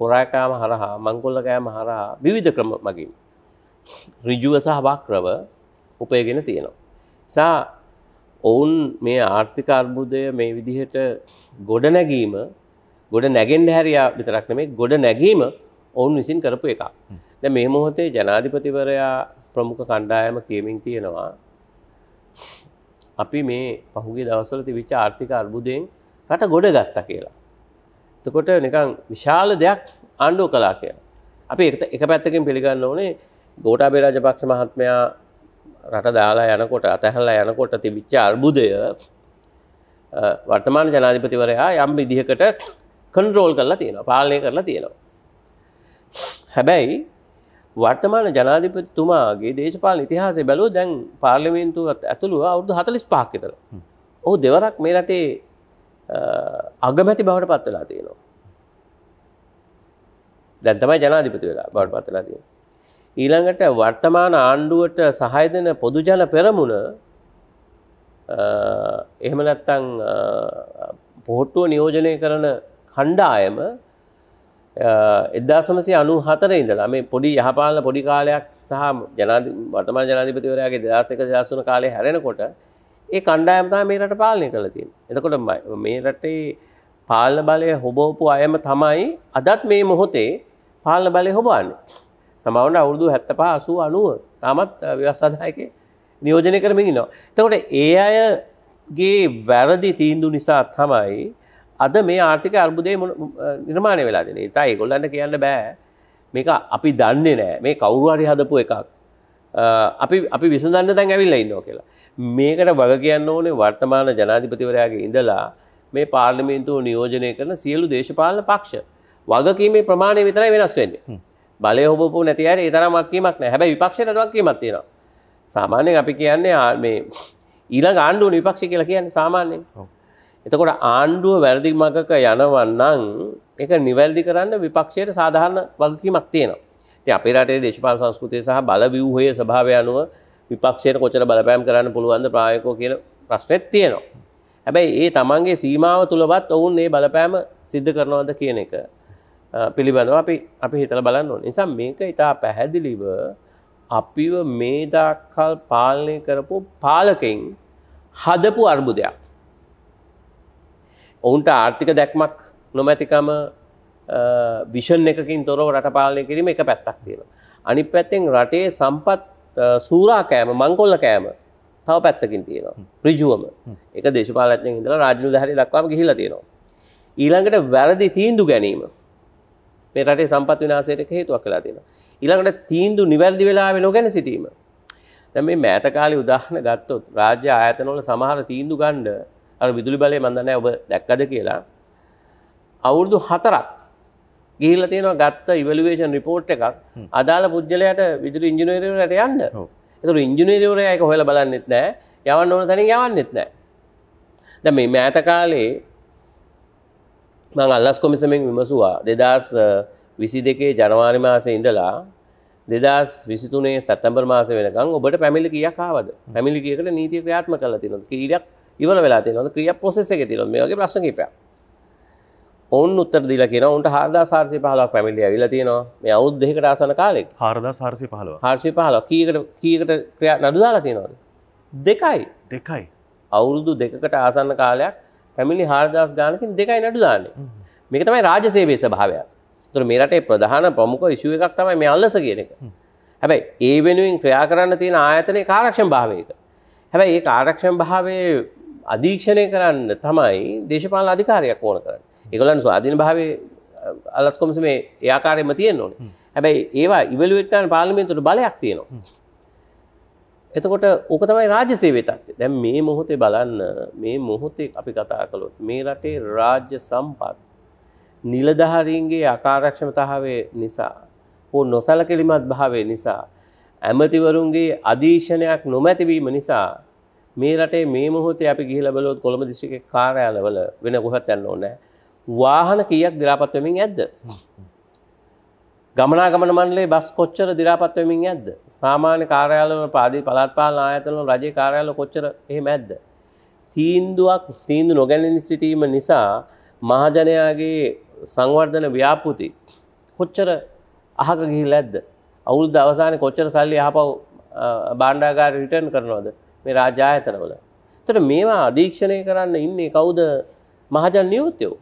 හොරාකෑම හරහා මංගොල්ලකෑම හරහා විවිධ ක්‍රම මගින් රිජුව සහ වක්‍රව උපයගෙන තියෙනවා. සා ඔවුන් මේ ආර්ථික අර්බුදය මේ විදිහට ගොඩ නැගීම ගොඩ නැගෙන්ඩ හැරයා විතරක් නෙමේ ගොඩ නැගීම ඔවුන් විසින් කරපු එකක්. ද මේ මොහොතේ ජනාධිපතිවරයා ප්‍රමුඛ කණ්ඩායම කියමින් තියෙනවා අපි මේ පහුගේ දවසල තිවිච්ච ආර්ථික අර්බුදයෙන් රට ගොඩ ගත්ත කියලා. තකොට නිකං විශාල දෙයක් ආණ්ඩුව කලා කියලා. අපි එක පැත්තකින් පිළිගන්න ඕනේ ගෝටාබේ රජපක්ෂ මහත්මයා රට දාලා යනකොට අතැහල්ලා යනකොට තිබිච්ච අර්බුදය වර්තමාන ජනාධිපතිවරයා යම් විදිහකට කන්රෝල් කරලා තියෙනවා පාලනය කරලා තියෙනවා. හැබැයි වර්තමාන ජනාධිපතිතුමාගේ දේශපාල ඉතිහාසය බැලෝ දැන් පාර්ලිමේන්තුව ඇතුළුව අවුදු හතලිස් පාක්කතර. ඔහු දෙවරක් මේ රටේ අගමැති බවට පත්වෙලා තියෙනවා. දැන්තමයි ජනාධිපති වෙලා බවට පත්වෙලා තියෙන. ඊළඟට වර්තමාන ආණ්ඩුවට සහය දෙන පොදුජන පෙරමුණ එහෙම නැත්තං පොහොට්ටුව නියෝජනය කරන කණ්ඩායම එදදා සමසය අනු හතර ඉඳලා මේ පොඩි යහපාල පොඩි කාලයක් සහ ජනාධ වර්තමාන ජනාධිපතිවරයාගේ දසක දසුන කාලය හැරෙනකොට ඒ කණ්ඩායමතා මේ රට පාලනය කළ තින් එතකොට මේ රටේ පාලන බලය හොබෝපු අයම තමයි අදත් මේ මොහොතේ පාලන බලය හොබාන්නේ සමවුන්ට අවුරුදු හැත්ත පා අසූ අනුව තමත් ව්‍යවස්සාදායක නියෝජනය කරමින් නවා. එතකොට ඒ අයගේ වැරදි තීන්දු නිසා තමයි අද මේ ආර්ථික අර්බුදය නිර්මාණය වෙලා දෙන ඉතා ඒගොල්ලන්න කියන්න බෑ. මේක අපි දන්නේ නෑ. මේ කවුරුහරි හදපු එකක්. අපි අපි විසඳන්න දැන් ඇවිල්ල ඉන්නවා කියලා. මේකට වග කියන්න ඕනේ වර්තමාන ජනාධිපතිවරයාගේ ඉඳලා මේ පාර්ලිමේන්තුව නියෝජනය කරන සියලු දේශපාලන පක්ෂ. වගකීමේ ප්‍රමාණය විතරයි වෙනස් වෙන්නේ. බලය හොබපු නැතියට ඒ තරමක්කීමක් නෑ හැබැයි විපක්ෂයට වක්කීමක් තියෙනවා. සාමාන්‍යයෙන් අපි කියන්නේ මේ ඊළඟ ආණ්ඩුව විපක්ෂ කියලා කියන්නේ සාමාන්‍යයෙන්. එතකොට ආණ්ඩුව වැරදි මගක යනවන්නං එක නිවැල්දි කරන්න විපක්ෂයට සාධාරණ වගකීමක් තියෙනවා. ති අපේ රටේ දේශපාල සංස්කෘතිය සහ බල විවහය ස්භාවය අනුව විපක්ෂයට කොචර බලපෑම් කරන්න පුළුවන්ද ප්‍රායකෝ කියන ප්‍රශ්නෙත් තියෙනවා. හැබැයි ඒ තමන්ගේ සීමාව තුළවත් ඔවුන් ඒ බලපෑම සිද්ධ කරනවද කියන එක පිළිබඳව අපි අපි හිතල බලන්න ඕන නිසා මේක ඉතා පැහැදිලිව අපිව මේ දක්කල් පාලනය කරපු පාලකෙන් හදපු අර්බුදයක් ඔවුන්ට ආර්ථික දැක්මක් නොමැතිකම විෂන් එකකින් තොරව රට පාලනය කිරීම එක පැත්තක් තියෙන. අනි පැත්තෙන් රටේ සම්පත් සූරා කෑම මංකොල්ල කෑම තව පැත්තකින් තියෙනවා. රිජුවම එක දේශපාලත්ය ඉඳලා රාජ්‍ය දහරි දක්වාම ගිහිලා තියෙනවා. ඊළඟට වැරදි තීන්දු ගැනීම. මේ රටේ සම්පත් විනාසයට හේතුවක් කලා තියෙන ඊළඟට තීන්දු නිවැරදි වෙලාවෙ නොගැන සිටීම. මේ මෑත කාලේ උදාහරණ ගත්තොත් රාජ්‍ය ආයතනවල සමහර තීන්දුව ගන්න අර විදුලි බලය මන් දන්නේ ඔබ දැක්කද කියලා. අවුරුදු හතරක් ගිහිල්ලා තියෙනවා ගත්ත ඉවලුවේෂන් රිපෝට් එකක්. අදාළ පුද්ගලයාට විදුලි ඉංජිනේරුවරයාට යන්න. ඒතර ඉංජිනේරුවරයා ඒක හොයලා බලන්නෙත් නැහැ. යවන්න ඕන තැනින් යවන්නෙත් නැහැ. දැන් මේ මෑත කාලේ මං අල්ලස් කොමිසමෙන් විමසුවා 2022 ජනවාරි මාසේ ඉඳලා දෙදස් විසිතුනේ සැතැම්බර් මාස වෙනකම් ඔබට පැමිලි කියක් ආවද? පැමිලි කියකට නීතිය ක්‍රියාත්ම කළ තිනොද කීරයක් ඉවර වෙලා තියෙනවද? ක්‍රිය පොසෙස් එක තියෙනවා මේ වගේ ප්‍රශ්න කිහිපයක් ඔවුන් උත්තර දීලා කියනවා උන්ට 4415ක් පැමිලි ඇවිල්ලා තියෙනවා. මේ අවුරුදු දෙකකට ආසන කාලෙක. හාරදා සාරසි පහලව 415 කීයකට කීයකට ක්‍රියා නඩු දාලා තියෙනවද? දෙකයි. දෙකයි. අවුරුදු දෙකකට ආසන්න කාලයක් පැමිලි 4000 ගානකින් දෙකයි නඩු දාන්නේ. මේක තමයි රාජ්‍ය සේවයේ ස්වභාවය. තුර මේ රටේ ප්‍රධාන ප්‍රමුඛ ඉෂුව එකක් තමයි මේ අල්ලස කියන එක. හැබැයි ඒ වෙනුවෙන් ක්‍රියා කරන්න තියෙන ආයතනයේ කාරක්ෂම භාවයක හැබැයි ඒ කාරක්ෂම භාවයේ අධීක්ෂණය කරන්න තමයි දේශපාලන අධිකාරියක් ඕන කරන්නේ ඒගොල්ලන් ස්වාධීන භාවයේ අල්ලස් කොමිසමේ ඒ ආකාරයෙන්ම තියෙන්න ඕනේ හැබැයි ඒවා ඉවලුවේට් කරන්න පාර්ලිමේන්තුවට බලයක් තියෙනවා එතකොට ඕක තමයි රාජ්‍ය සේවය තත්ත්වය. දැන් මේ මොහොතේ බලන්න මේ මොහොතේ අපි කතා කළොත් මේ රටේ රාජ්‍ය සම්පත් නිලධාරීන්ගේ අකාරක්ෂමතාවය නිසා හෝ නොසලකලිමත් භාවය නිසා ඇමතිවරුන්ගේ අධීශනයක් නොමැතිවීම නිසා මේ රටේ මේ මොහොතේ අපි ගිහිලා බලුවොත් කොළඹ දිස්ත්‍රික්කේ කාර්යාලවල වෙන කොහෙවත් යන්න ඕනේ. වාහන කියක් දිරාපත්වමින් ඇද්ද. ගමනා ගමන මන්ලේ බස් කොච්චර දිරාපත්වමින් ඇද. සාමාන්‍ය කාරයාලම පාදී පළත්පාල ආයතන රජ කාරයාල කොච්චර එහෙම ඇද්ද. තීන්දුවක් තීන්දු නොගැනෙන සිටීම නිසා මහජනයාගේ සංවර්ධන ව්‍යාපෘති කොච්චර අහක ගිහිල් ඇද්ද. අවුල් දවසාන කොච්චර සල්ලි යහපව් බාණ්ඩාගාර රිටර්න් කරනවද මේ රාජායතනවල. තට මේවා අධීක්ෂණය කරන්න ඉන්නේ කවුද මහජන් නියුත්තයෝ.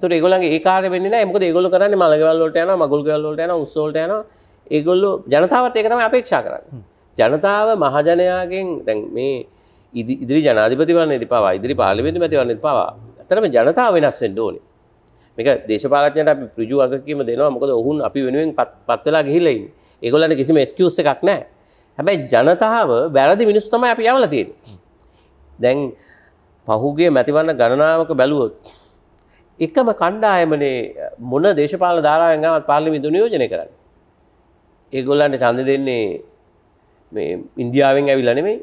එතකොට ඒගොල්ලන්ගේ ඒ කාර්ය වෙන්නේ නැහැ. මොකද ඒගොල්ලෝ කරන්නේ මල ගෙවල් වලට යනවා, මගුල් ගෙවල් වලට යනවා, උස් වලට යනවා. ඒගොල්ලෝ ජනතාවත් ඒක තමයි අපේක්ෂා කරන්නේ. ජනතාව මහජනයාගෙන් දැන් මේ ඉදිරි ජනාධිපතිවරණයේදී පවා ඉදිරි පාර්ලිමේන්තු මැතිවරණයේදී පවා ඇත්තටම ජනතාව වෙනස් වෙන්න ඕනේ. මේක දේශපාලඥයට අපි ඍජු වගකීම දෙනවා. මොකද ඔවුන් අපි වෙනුවෙන් පත් වෙලා ගිහිල්ලා ඉන්නේ. ඒගොල්ලන්ට කිසිම එක්ස්කියුස් එකක් නැහැ. හැබැයි ජනතාව වැරදි මිනිස්සු තමයි අපි යවලා තියෙන්නේ. දැන් පහුගිය මැතිවරණ ගණනාවක බැලුවොත් එකම කණ්ඩායමනේ මොන දේශපාලන ධාරාවෙන් ආවත් පාර්ලිමේන්තු නියෝජනය කරන්නේ. ඒගොල්ලන්ට ඡන්ද දෙන්නේ ඉන්දියාවෙන් ඇවිල්ලා නෙමෙයි.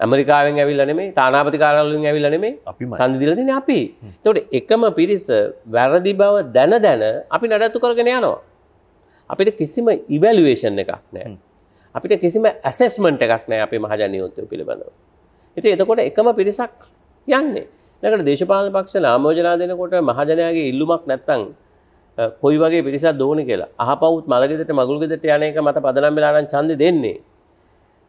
ඇමරිකාවෙන් ඇවිල්ලා නෙමෙයි. තානාපති කාර්යාලවලින් ඇවිල්ලා. ඡන්ද දීලා තියෙන්නේ අපි. ඒතකොට එකම පිරිස වැරදි බව දැන දැන අපි නඩත්තු කරගෙන යනවා. අපිට කිසිම ඉවැලුවේෂන් එකක් නැහැ. අපිට කිසිම ඇසෙස්මන්ට් එකක් නැහැ අපේ මහජනියොත්ව පිළිබඳව. ඉතින් එතකොට එකම පිරිසක් යන්නේ. ඊළඟට දේශපාලන පක්ෂ නාමෝජනා දෙනකොට මහජනයාගේ ඉල්ලුමක් නැත්තම් කොයි වගේ පිරිසක් දෝනේ කියලා. අහපවුත් මලගෙදරට මගුල් ගෙදරට යන එක මත පදනම් වෙලා නම් ඡන්දෙ දෙන්නේ.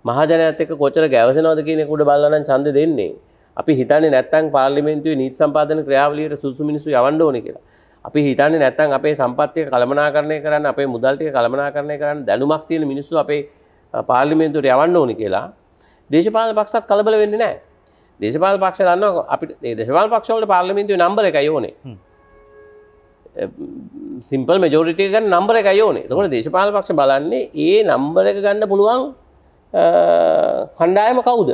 මහජනයාත් එක්ක කොච්චර ගැවසෙනවද කියන එක උඩ බලලා නම් ඡන්දෙ දෙන්නේ. අපි හිතන්නේ නැත්තම් පාර්ලිමේන්තුවේ නීති සම්පාදන ක්‍රියාවලියට සුදුසු මිනිස්සු යවන්න ඕනේ කියලා. අපි හිතන්නේ නැත්තම් අපේ සම්පත් ටික කළමනාකරණය කරන්න අපේ මුදල් ටික කළමනාකරණය කරන්න දැනුමක් තියෙන මිනිස්සු අපේ පාර්ලිමේන්තුවට යවන්න ඕනේ කියලා. දේශපාලන පක්ෂත් කලබල වෙන්නේ නැහැ. දේශපාල පක්ෂ දන්නවා අපිට ඒ දේශපාල පක්ෂවලට පාර්ලිමේන්තුවේ නම්බර එකයි ඕනේ. සිම්පල් මෙජෝරිටිය ගන්න නම්බර එකයි ඕනේ. එතකොට දේශපාල පක්ෂ බලන්නේ ඒ නම්බර එක ගන්න පුළුවන් කණ්ඩායම කවුද?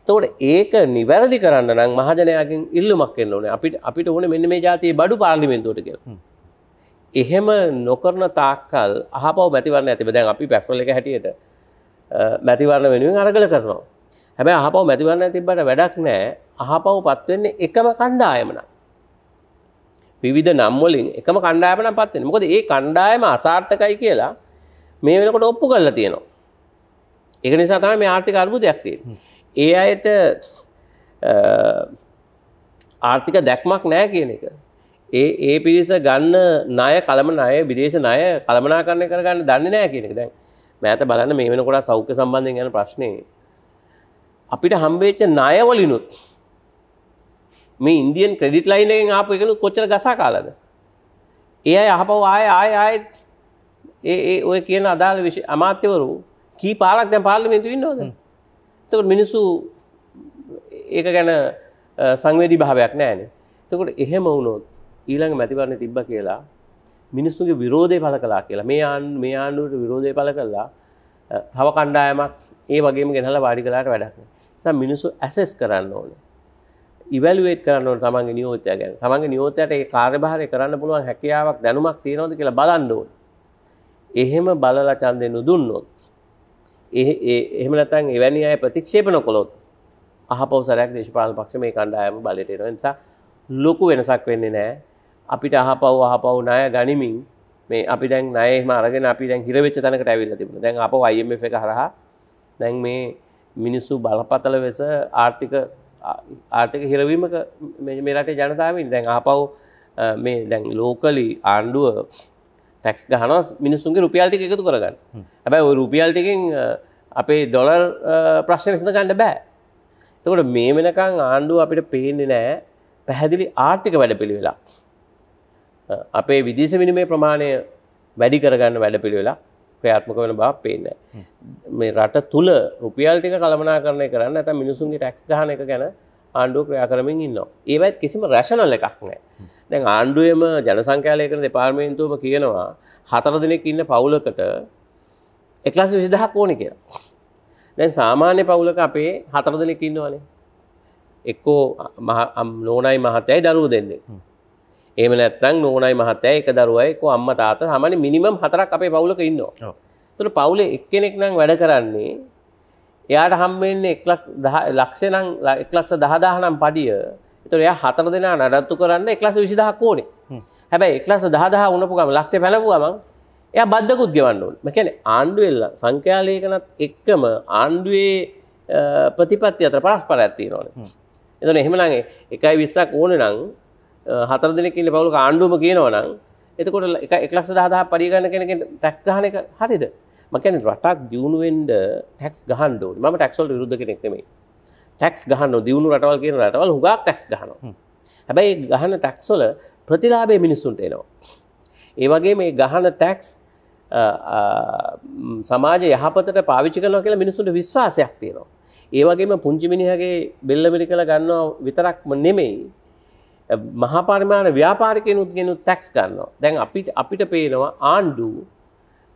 එතකොට ඒක නිවැරදි කරන්න නම් මහජනයාගෙන් ඉල්ලුමක් එන්න ඕනේ. අපිට අපිට ඕනේ මෙන්න මේ જાතියේ බඩු පාර්ලිමේන්තුවට කියලා. එහෙම නොකරන තාක්කල් අහපව මැතිවරණ ඇතිව දැන් අපි පැෆ්‍රල් එක හැටියට මැතිවරණ වෙනුවෙන් අරගල කරනවා. හැබැයි අහපව මැතිවරණ තිබ්බට වැඩක් නැහැ. අහපව පත් වෙන්නේ එකම කණ්ඩායම නම්. විවිධ නම් වලින් එකම කණ්ඩායම නම් පත් වෙන්නේ. මොකද ඒ කණ්ඩායම අසාර්ථකයි කියලා මේ වෙනකොට ඔප්පු කරලා තියෙනවා. ඒක නිසා තමයි මේ ආර්ථික අර්බුදයක් තියෙන්නේ. ඒ අයට ආර්ථික දැක්මක් නැහැ කියන එක. ඒ ඒ පිරිස ගන්න ණය කලම ණය විදේශ ණය කළමනාකරණය කරගන්න දන්නේ නැහැ කියන එක. දැන් මෑත බලන්න මේ වෙනකොට සෞඛ්‍ය සම්බන්ධයෙන් යන ප්‍රශ්නේ අපිට හම්බෙච්ච ණයවලිනුත් මේ ඉන්දියන් ක්‍රෙඩිට් ලයින් එකෙන් ආපු එකනුත් කොච්චර ගසා කාලාද? ඒ අය අහපව ආය ආය ආයෙත් ඒ ඒ ඔය කියන අදාළ විෂය අමාත්‍යවරු කී පාරක් දැන් පාර්ලිමේන්තුවේ ඉන්නවද? එතකොට මිනිස්සු ඒක ගැන සංවේදී භාවයක් නැහැනේ. එතකොට එහෙම වුණොත් ඊළඟ මැතිවරණ තිබ්බ කියලා මිනිස්සුගේ විරෝධය පළ කලා කියලා මේ ආන් මේ ආණ්ඩුවට විරෝධය පළ කල්ලා තව කණ්ඩායමක් ඒ වගේම ගෙනහල වාඩි කලාට වැඩක්න ස මිනිස්සු ඇසෙස් කරන්න ඕන. ඉවල්ුවේට කරන්න ඕන තමන්ගේ නියෝතය ගැන. තමන්ගේ නියෝතයට ඒ කාර්භාරය කරන්න පුළුවන් හැකියාවක් දැනුමක් තියෙනවද කියලා බලන්න ඕන. එහෙම බලලා චන්දය නුදුන්නොත් එහෙම නැතන් එවැනි අය ප්‍රතික්ෂේපන කොළොත් අහපවසරයක් දේශපාල පක්ෂ මේ කණ්ඩායම බලටෙන නිසා ලොකු වෙනසක් වෙන්නේ නෑ අපිට අහපව් අහපව් ණය ගනිමින් මේ අපි දැන් ණයෙම අරගෙන අපි දැන් හිරවෙච්ච තැනකට ඇවිල්ලා තිබුණා. දැන් අපව IMF එක හරහා දැන් මේ මිනිස්සු බලපතල වෙස ආර්ථික ආර්ථික හිරවීමක මේ රටේ ජනතාව ඉන්නේ. දැන් අහපව් මේ දැන් ලෝකලි ආණ්ඩුව ටැක්ස් ගහනවා මිනිස්සුන්ගේ රුපියල් ටික එකතු කරගන්න. හැබැයි ওই රුපියල් ටිකෙන් අපේ ඩොලර් ප්‍රශ්න විසඳ ගන්න බෑ. එතකොට මේ වෙනකන් ආණ්ඩුව අපිට පේන්නේ නැහැ පැහැදිලි ආර්ථික වැඩපිළිවෙලක්. අපේ විදිස විනිමේ ප්‍රමාණය වැඩි කරගන්න වැඩ පිළිවෙලා ක්‍රියාත්මක වෙන බව පේන්න මේ රට තුළ රුපියල්ටික කළමනා කරණය කරන්න ඇත මිනිසුන්ගේ ටැක්ස් ගහන එක ගැන ආණ්ඩුව ක්‍රියා කරමින් ඉන්න ඒවත් කිසිම රැශනල එකක් නෑ දැන් ආණ්ඩුවම ජනසංකයාලයකන දෙපාර්මේන්තුවම කියනවා හතර දෙනෙක් ඉන්න පවුලකට එක්ලක්ෂ විසිදහක් ඕන කියලා. දැන් සාමාන්‍ය පවුලක අපේ හතර දෙනෙක් ඉන්නවනේ. එක්කෝ නෝනයි මහතයයි දරුව දෙන්නේ. ඒම නැත්තං නෝනයි මහත්තය එක දරුවයි අම්ම තාත හමනි මිනිමම් හතරක් අපේ පවුලක ඉන්නවා. තුර පවුල එක්කෙනෙක් නම් වැඩ කරන්නේ එයාට හම්බෙන්නේ ලක්ෂණං එක්ලක්ෂ දහදාහනම් පඩිය. එතුර එයා හතර දෙනා නඩත්තු කරන්න එක්ලස විසිදහක් ඕනේ. හැබැයි එක්ලස දහදහ උනපුගම ලක්ෂ පැලපුගම එය බද්ධකුත් ගෙවන්නුන් මැකැන ආණ්ඩුවෙල්ල සංඛ්‍යාලයකනත් එක්කම ආණ්ඩුවේ ප්‍රතිපත්ති අතර පරස් පර ඇත්ති නොන එතන එහෙමනගේ එකයි විස්සක් ඕන නං හතර දෙනෙක් ඉන්න පවුලක ආණ්ඩුවම කියනවනම් එතකොට එක එක්ලක්ෂ දහදහ පරිගන්න කෙනක ටැක්ස් ගහන එක හරිද? මකැන රටක් දියුණුවෙන්ඩ ටැක්ස් ගහන්ඩ ම ටක්සල් විරුද්ධ කෙනෙක් නෙමේ ටැක්ස් ගහන්න දියුණු රටවල් කියන රටවල් හුගක් ටැක්ස් ගහනවා. හැබැයි ගහන ටැක්සොල ප්‍රතිලාබේ මිනිස්සුන්ට එනවා. ඒ වගේ මේ ගහන ටැක්ස් සමාජ යහපතට පාවිච්චි කරනවා කියලා මිනිසුන්ට විශ්වාසයක් තියෙනවා. ඒ වගේම පුංචි මිනිහගේ බෙල්ලමිරි කළ ගන්නවා විතරක්ම නෙමෙයි මහාපරිමාණ ව්‍යාපාරිකයනුත් ගෙනුත් තැක්ස් ගන්නවා. දැන් අපිට අපිට පේනවා ආණ්ඩු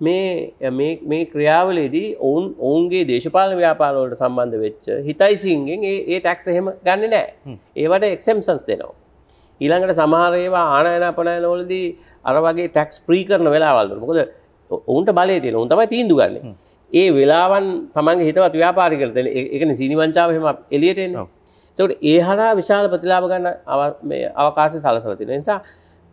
මේ මේ ක්‍රියාවලේදී ඔවුන් ඔවුන්ගේ දේශපාල ව්‍යාපාරවලට සම්බන්ධ වෙච්ච හිතයිසින්ගෙන් ඒ ටැක්ස් එහෙම ගන්න නෑ. ඒවට එක්සෙම්සන්ස් දෙනවා. ඊළඟට සමහරේවා ආනයන අපනයනවලදී අර වගේ ටැක්ස් ප්‍රී කරන වෙලාවල්ද මොකද ඔවුන්ට බලය තියෙන උන් තමයි තීන්දු ගන්න. ඒ වෙලාවන් තමන්ගේ හිතවත් ව්‍යාපාරි කරතන එකන සිනිවංචාව හෙම එලියට එන්නවා තකට ඒ හරා විශාල ප්‍රතිලාභ ගන්න අවකාශය සලසල තින නිසා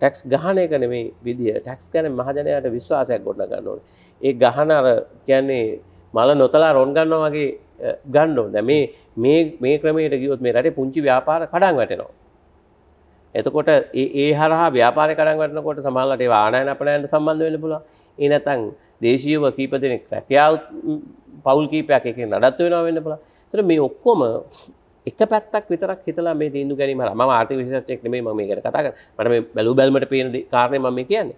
ටැක්ස් ගහනය කන මේ විදිිය. ටැක්ස් ගැන මහජනයට විශ්වාසයක් ගොඩ ගන්න ඕන. ඒ ගහන අර කියන්නේ මල නොතලා රොන් ගන්නවා වගේ ගණ්ඩෝ දැ මේ මේ මේ ක්‍රමයට ගියොත් මේ රට පුංචි ව්‍යාපාර කඩන් වැටෙනවා. එතකොට ඒ හරහා ව්‍යාපාර කඩන් වටනකොට සමල්ලට ආනයන අපනයන්ට සම්බන්ධ වෙන පුල එනතන් දේශීව කීප දෙනෙක් රැකියාව පවල් කීපයක් එක නඩත්ව වෙනවා වෙන්න පුළ තර මේ ඔක්කොම එක පැත්තක් විතරක් හිතලා මේ තීන්දු ගැනීම ම ආර්ථික විශේෂඥයෙක් නෙමෙයි මම මේකට කතා කරන්නේ. මට මේ බැලු බැලමට පේන කාරණේ මම කියන්නේ.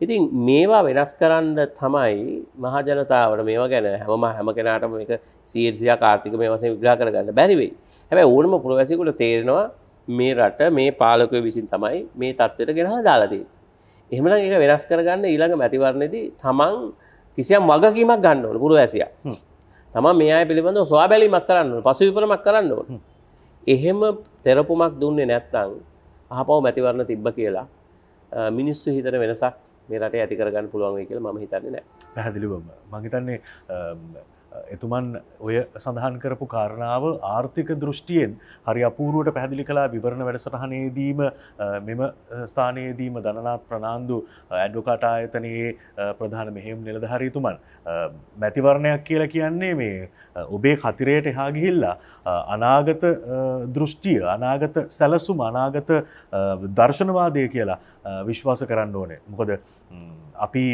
ඉතින් මේවා වෙනස් කරන්න තමයි මහජනතාවට මේවා ගැන හැම හැම කෙනාටම මේක සීර්සියක් ආර්ථික මේ වශයෙන් විග්‍රහ කරගන්න බැරි වෙයි. හැබැයි ඕනම පුරවැසියෙකුට තේරෙනවා මේ රට මේ පාලකයෝ විසින් තමයි මේ තත්ත්වයට ගෙනහලා දාලා තියෙන්නේ. එහෙමනම් ඒක වෙනස් කරගන්න ඊළඟ මැතිවරණයේදී තමන් කිසියම් වගකීමක් ගන්න ඕන පුරවැසියා. තම මේ අය පිළිබඳ ස්වා බැලීමක් කරන්න පසු විපරමක් කරන්න එහෙම තෙරපුමක් දුන්නේ නැත්තං අහපව මැතිවරණ තිබ්බ කියලා මිනිස්සු හිතන වෙනසක් මේ රට ඇති කරගන්න පුළුවන් කියල ම හිතන්නේ නෑ පැහැදිලිවම. මහිතන්නේ එතුමන් ඔය සඳහන් කරපු කාරණාව ආර්ථික දෘෂ්ටියෙන් හරි අපූරුවට පැදිලි කලා විවරණ වැඩසටහනේදීම මෙම ස්ථානයේදීම දනනාත් ප්‍රනාන්දු ඇඩ්ඩොකට ආයතනයේ ප්‍රධාන මෙහෙම් නිලධහරීතුමන් මැතිවරණයක් කියලා කියන්නේ මේ ඔබේ කතිරයට එහා ගිහිල්ලා අනාගත දෘෂ්ටිය අනාගත සැලසුම අනාගත දර්ශනවාදය කියලා විශ්වාස කරන්න ඕනේ මොකද අපි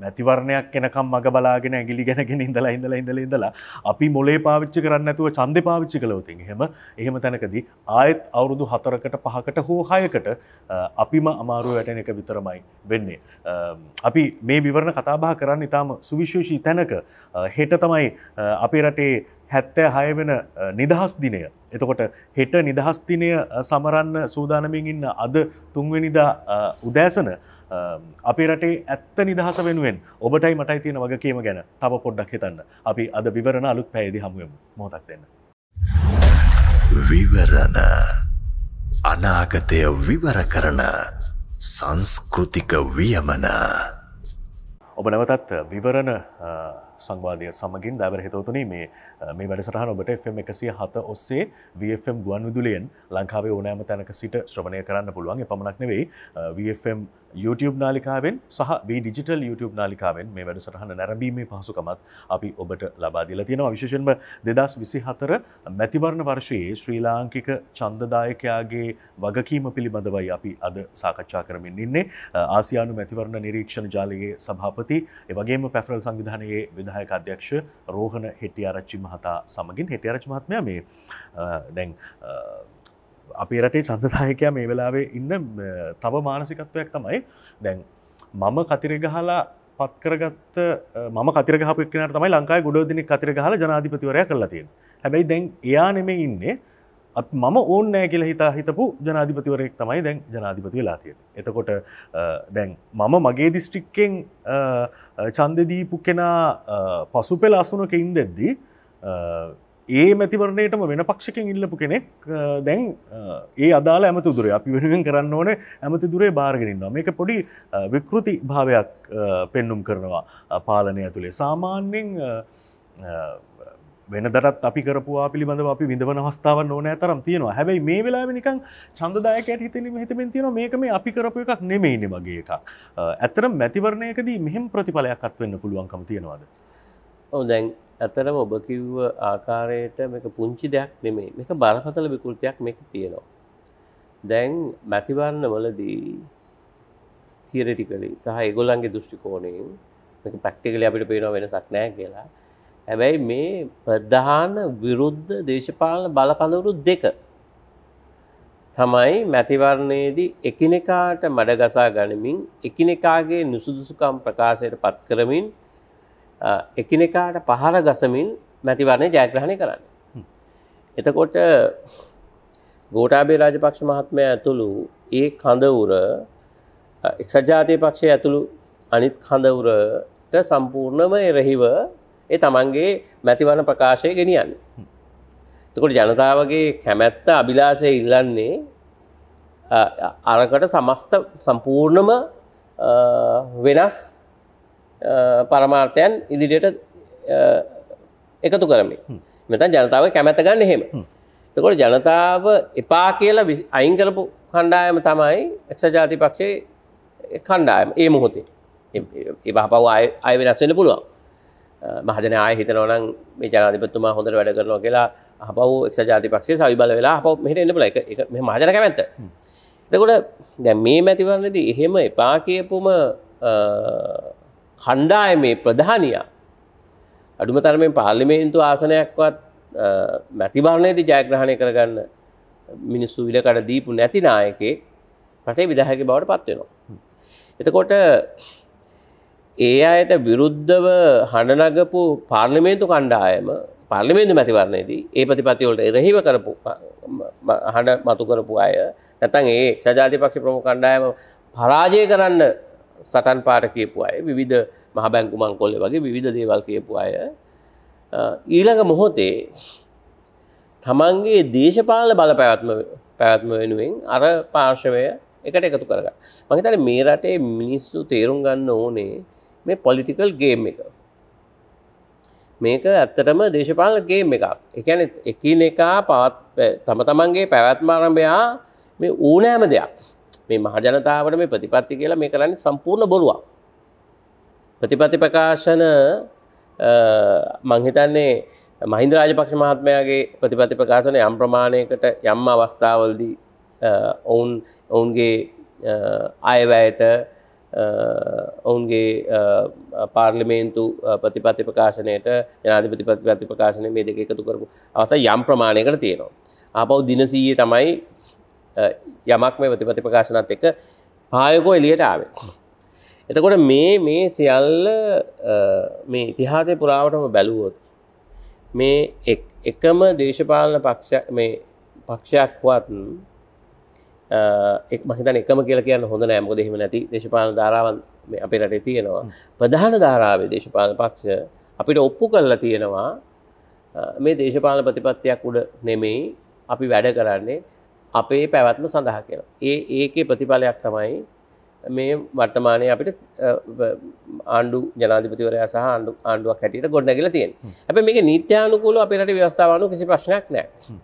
මැතිවරණයක් කෙනකම් මග බලාගෙන ඇගිලි ගැනගෙන ඉඳලා ඉඳලා ඉඳල ඉදල ඉඳලා අපි මොලේ පාවිච්චි කරන්න ඇතුව චන්ද පාවිච්චි කලවතින් හෙම එහෙම තැනකදී ආයත් අවුරුදු හතරකට පහකට හෝ හයකට අපිම අමාරුව වැටෙන එක විතරමයි වෙන්නේ. අපි මේ විවරණ කතාබා කරන්න ඉතාම සුවිශේෂී තැනක හෙට තමයි අපේ රටේ හැත්තෑ හය වෙන නිදහස් දිනය. එතකොට හෙට නිදහස් දිනය සමරන්න සූදානමින් ඉන්න අද තුන්වෙනිදා උදෑසන අපේ රටේ ඇත්ත නිදහස වෙනුවෙන් ඔබටයි මටයි තියෙන වගකීම ගැන තව පොඩ්ඩක් හිතන්න අපි අද විවරණ අලුත් පැයදි හමුවම මොහොතක් දෙන්න. විවරණ අනාගතය විවර කරන සංස්කෘතික වියමන ඔබ නැවතත් විවරණ සංවාදය සමගින් දැවර හිතවතුනි මේ මේ වැඩසටහන ඔබට FM එකසිය හත ඔස්සේ VFM ගුවන් විදුලියෙන් ලංකාවේ ඕනෑම තැනක සිට ශ්‍රවණය කරන්න පුළුවන්. පමණක් නෙවෙයි VFM YouTube නාලිකාවෙන් සහ ඩිජිටල් YouTube නාලිකාවෙන් මේ වැඩසටහන නැරඹීමේ පහසුකමත් අපි ඔබට ලබාදිල තියෙනවා. විශේෂෙන්ම දෙදස් විසි හතර මැතිවරණ වර්ෂයේ ශ්‍රී ලාංකික චන්දදායකයාගේ වගකීම පිළිබඳවයි අපි අද සාකච්ඡා කරමින් ඉන්නේ. ආසියානු මැතිවරණ නිරීක්ෂණ ජාලයේ සභාපති එවගේම පැෆරල් සංවිධානයේ විදායක අධ්‍යක්ෂ රෝහණ හෙටියාරච්චි මහතා සමගින්. හෙටියාරච් මහත්මය මේ දැන් අපේ රටේ චන්දදායකයා මේ වෙලාවේ ඉන්න තව මානසිකත්වයක් තමයි දැන් මම කතිරගහලා පත්කරගත්ත ම කතිරගහපක්නට තමයි ලංකායි ගොඩෝදිනි කතිරගහල ජනාධිපතිවරය කරලා තියෙන හැබැයි දැන් එයා නෙමේ ඉන්නේ අප මම ඕන් නෑ කියලා හිතා හිතපු ජනාධිපතිවරයෙක් තමයි දැන් ජනාධිපති වෙලා තියෙන. එතකොට දැන් මම මගේ දිස්ට්‍රික්කෙන් චන්දදීපු කෙනා පසු පෙළ අසුනක ඉන්දෙද්දී ඒ මැතිවරණයටම වෙන පක්ෂකින් ඉල්ලපු කෙනෙක් දැන් ඒ අදාල ඇමති දුරේ අපි වෙනුවෙන් කරන්න ඕන ඇමති දුරේ බාර්ගෙනන්නවා මේක පොඩි විකෘති භාවයක් පෙන්නුම් කරනවා පාලනය ඇතුළේ සාමාන්‍යෙන් වෙනදරත් අපි කරපුවා පිළිබඳව අපි විඳවන අවස්ථාව ඕන තරම් තියෙනවා හැබැයි මේ වෙලා නිකං චන්දදායකට හිතනීම හිතමෙන් තියෙන මේක මේ අපි කරපු එකක් නෙමෙයිනි වගේ එකක් ඇතරම් මැතිවරණයකදී මෙහෙම ප්‍රතිඵලයක් අත්වෙන්න පුළුවන්කම තියෙනවාද ඕ දැන් ඇතරම ඔබ කිව්ව ආකාරයට මේක පුංචි දෙයක් නෙමේ මේක බරපතල විකෘතියක් මේක තියෙනවා. දැන් මැතිවරණ වලදී තියරටිකලි සහ ඒගොල්ලන්ගේ දෘෂ්ටිකෝණයෙන් මේක ප්‍රක්ටිකලි අපිට පේනවා වෙනසක් නෑ කියලා. හැබැයි මේ ප්‍රධාන විරුද්ධ දේශපාලන බලකඳවුරු දෙක තමයි මැතිවරණයේදී එකිනෙකාට මඩගසා ගනිමින් එකිනෙකාගේ නුසුදුසුකම් ප්‍රකාශයට පත් කරමින් එකිනෙකාට පහර ගසමින් මැතිවරණය ජයග්‍රහණය කරන්න. එතකොට ගෝටාබේ රාජපක්ෂ මහත්මය ඇතුළු ඒ කඳවුර එක්සජාතය පක්ෂය ඇතුළු අනිත් කඳවුරට සම්පූර්ණම එරහිව ඒ තමන්ගේ මැතිවරණ ප්‍රකාශය ගෙනියන්න. තකොට ජනතාවගේ කැමැත්ත අභිලාසය ඉල්ලන්නේ අරකට සමස්ත සම්පූර්ණම වෙනස් පරමාර්ථයන් ඉදිරියට එකතු කරමි මෙතන් ජනතාව කැමැත ගන්න එහෙම. තකොට ජනතාව එපා කියලා අයින් කරපු කණ්ඩායම තමයි එක්ෂ ජාති පක්ෂේ කණ්ඩායම ඒ මොහොතේ. එබහපව අය වෙනස් වෙන්න පුළුවන් මහජන ආය හිතනවනම් මේ ජනාධිපත්තුමා හොඳට වැඩ කරනවා කියලා අපව එක්ෂ ජාති පක්ෂේ සවිබල වෙලා අප මෙහට එන්න බල එක මහජන කැමැත්ත. එතකොට දැ මේ මැතිවරණදී එහෙම එපා කියපුම කණ්ඩායමේ ප්‍රධානයා අඩුම තරමෙන් පාර්ලිමේන්තු ආසනයක්වත් මැතිවරණයේදී ජයග්‍රහණය කරගන්න මිනිස්සු විලකට දීපු නැති නායකෙක් රටේ විදායක බවට පත්වෙනවා. එතකොට ඒ අයට විරුද්ධව හඬනගපු පාර්ලිමේන්තු කණ්ඩායම පාර්ලිමේන්තු මැතිවරණයේදී ඒ ප්‍රතිපත්තිවලට එරෙහිව කරපු හඬ මතු කරපු අය නැත්නම් ඒ සජාතිපක්ෂ ප්‍රමුඛ කණ්ඩායම පරාජය කරන්න සටන් පාට කියපු අය විවිධ මහ බැංකු මංකොල්ල වගේ විවිධ දේවල් කියපු අය ඊළඟ මොහොතේ තමන්ගේ දේශපාල බල පැවැත්ම පැවැත්ම වෙනුවෙන් අර පාර්ශවය එකට එකතු කරග. මහිතන මේ රටේ මිනිස්සු තේරුම් ගන්න ඕනේ මේ පොලිටිකල් ගේම් එක. මේක ඇත්තටම දේශපාල ගේම් එකක් එකන එකින එකා පවත් තම තමන්ගේ පැවැත්මාරම්භයා මේ ඌනෑම දෙයක් මේ මහජනතාවට මේ ප්‍රතිපත්ති කියලා මේ කරන්නේ සම්පූර්ණ බොරුවක්. ප්‍රතිපත්ති ප්‍රකාශන මංහිතන්නේ මහින්ද රාජපක්ෂ මහත්මයාගේ ප්‍රතිපත්ති ප්‍රකාශන යම් ප්‍රමාණයකට යම් අවස්ථාවල්දී ඔවුන් ඔවුන්ගේ අයවැයට ඔවුන්ගේ පාර්ලිමේන්තු ප්‍රතිපත්ති ප්‍රකාශනයට ජනාධිපති ප්‍රතිපත්ති ප්‍රකාශනය මේ දෙක එකතු කරපු අවස්ථ යම් ප්‍රමාණයකට තියෙනවා. ආපව් දිනසීයේ තමයි යමක් මේ ප්‍රතිපති ප්‍රකාශනත් එක පායකෝ එලියට ආවේ. එතකොට මේ මේ සියල්ල මේ ඉතිහාසය පුරාවටම බැලුවොත් මේ එකම දේශපාලන පක්ෂ මේ පක්ෂයක්වත් එක් මහිතන එකම කියල කියන්න හොඳ නෑමක දෙහෙම නැති දේශපාලන ධාරාවන් අපේ රටේ තියෙනවා. ප්‍රධාන ධාරාවේ දේශපාලන පක්ෂ අපිට ඔප්පු කරලා තියෙනවා මේ දේශපාලන ප්‍රතිපත්තියක් උඩ නෙමෙයි අපි වැඩ කරන්නේ අපේ පැවැත්ම සඳහා කියලා. ඒ ඒකේ ප්‍රතිඵලයක් තමයි මේ වර්තමානය අපිට ආණ්ඩු ජනාධිපතිවරයා සහ ආණ්ඩු ආණ්ඩුවක් හැටියට ගොඩනැගිලා තියෙන හැබැයි මේක නීත්‍යානුකූලව අපේ රටේ ව්‍යවස්ථාවano කිසි ප්‍රශ්නයක් නැහැ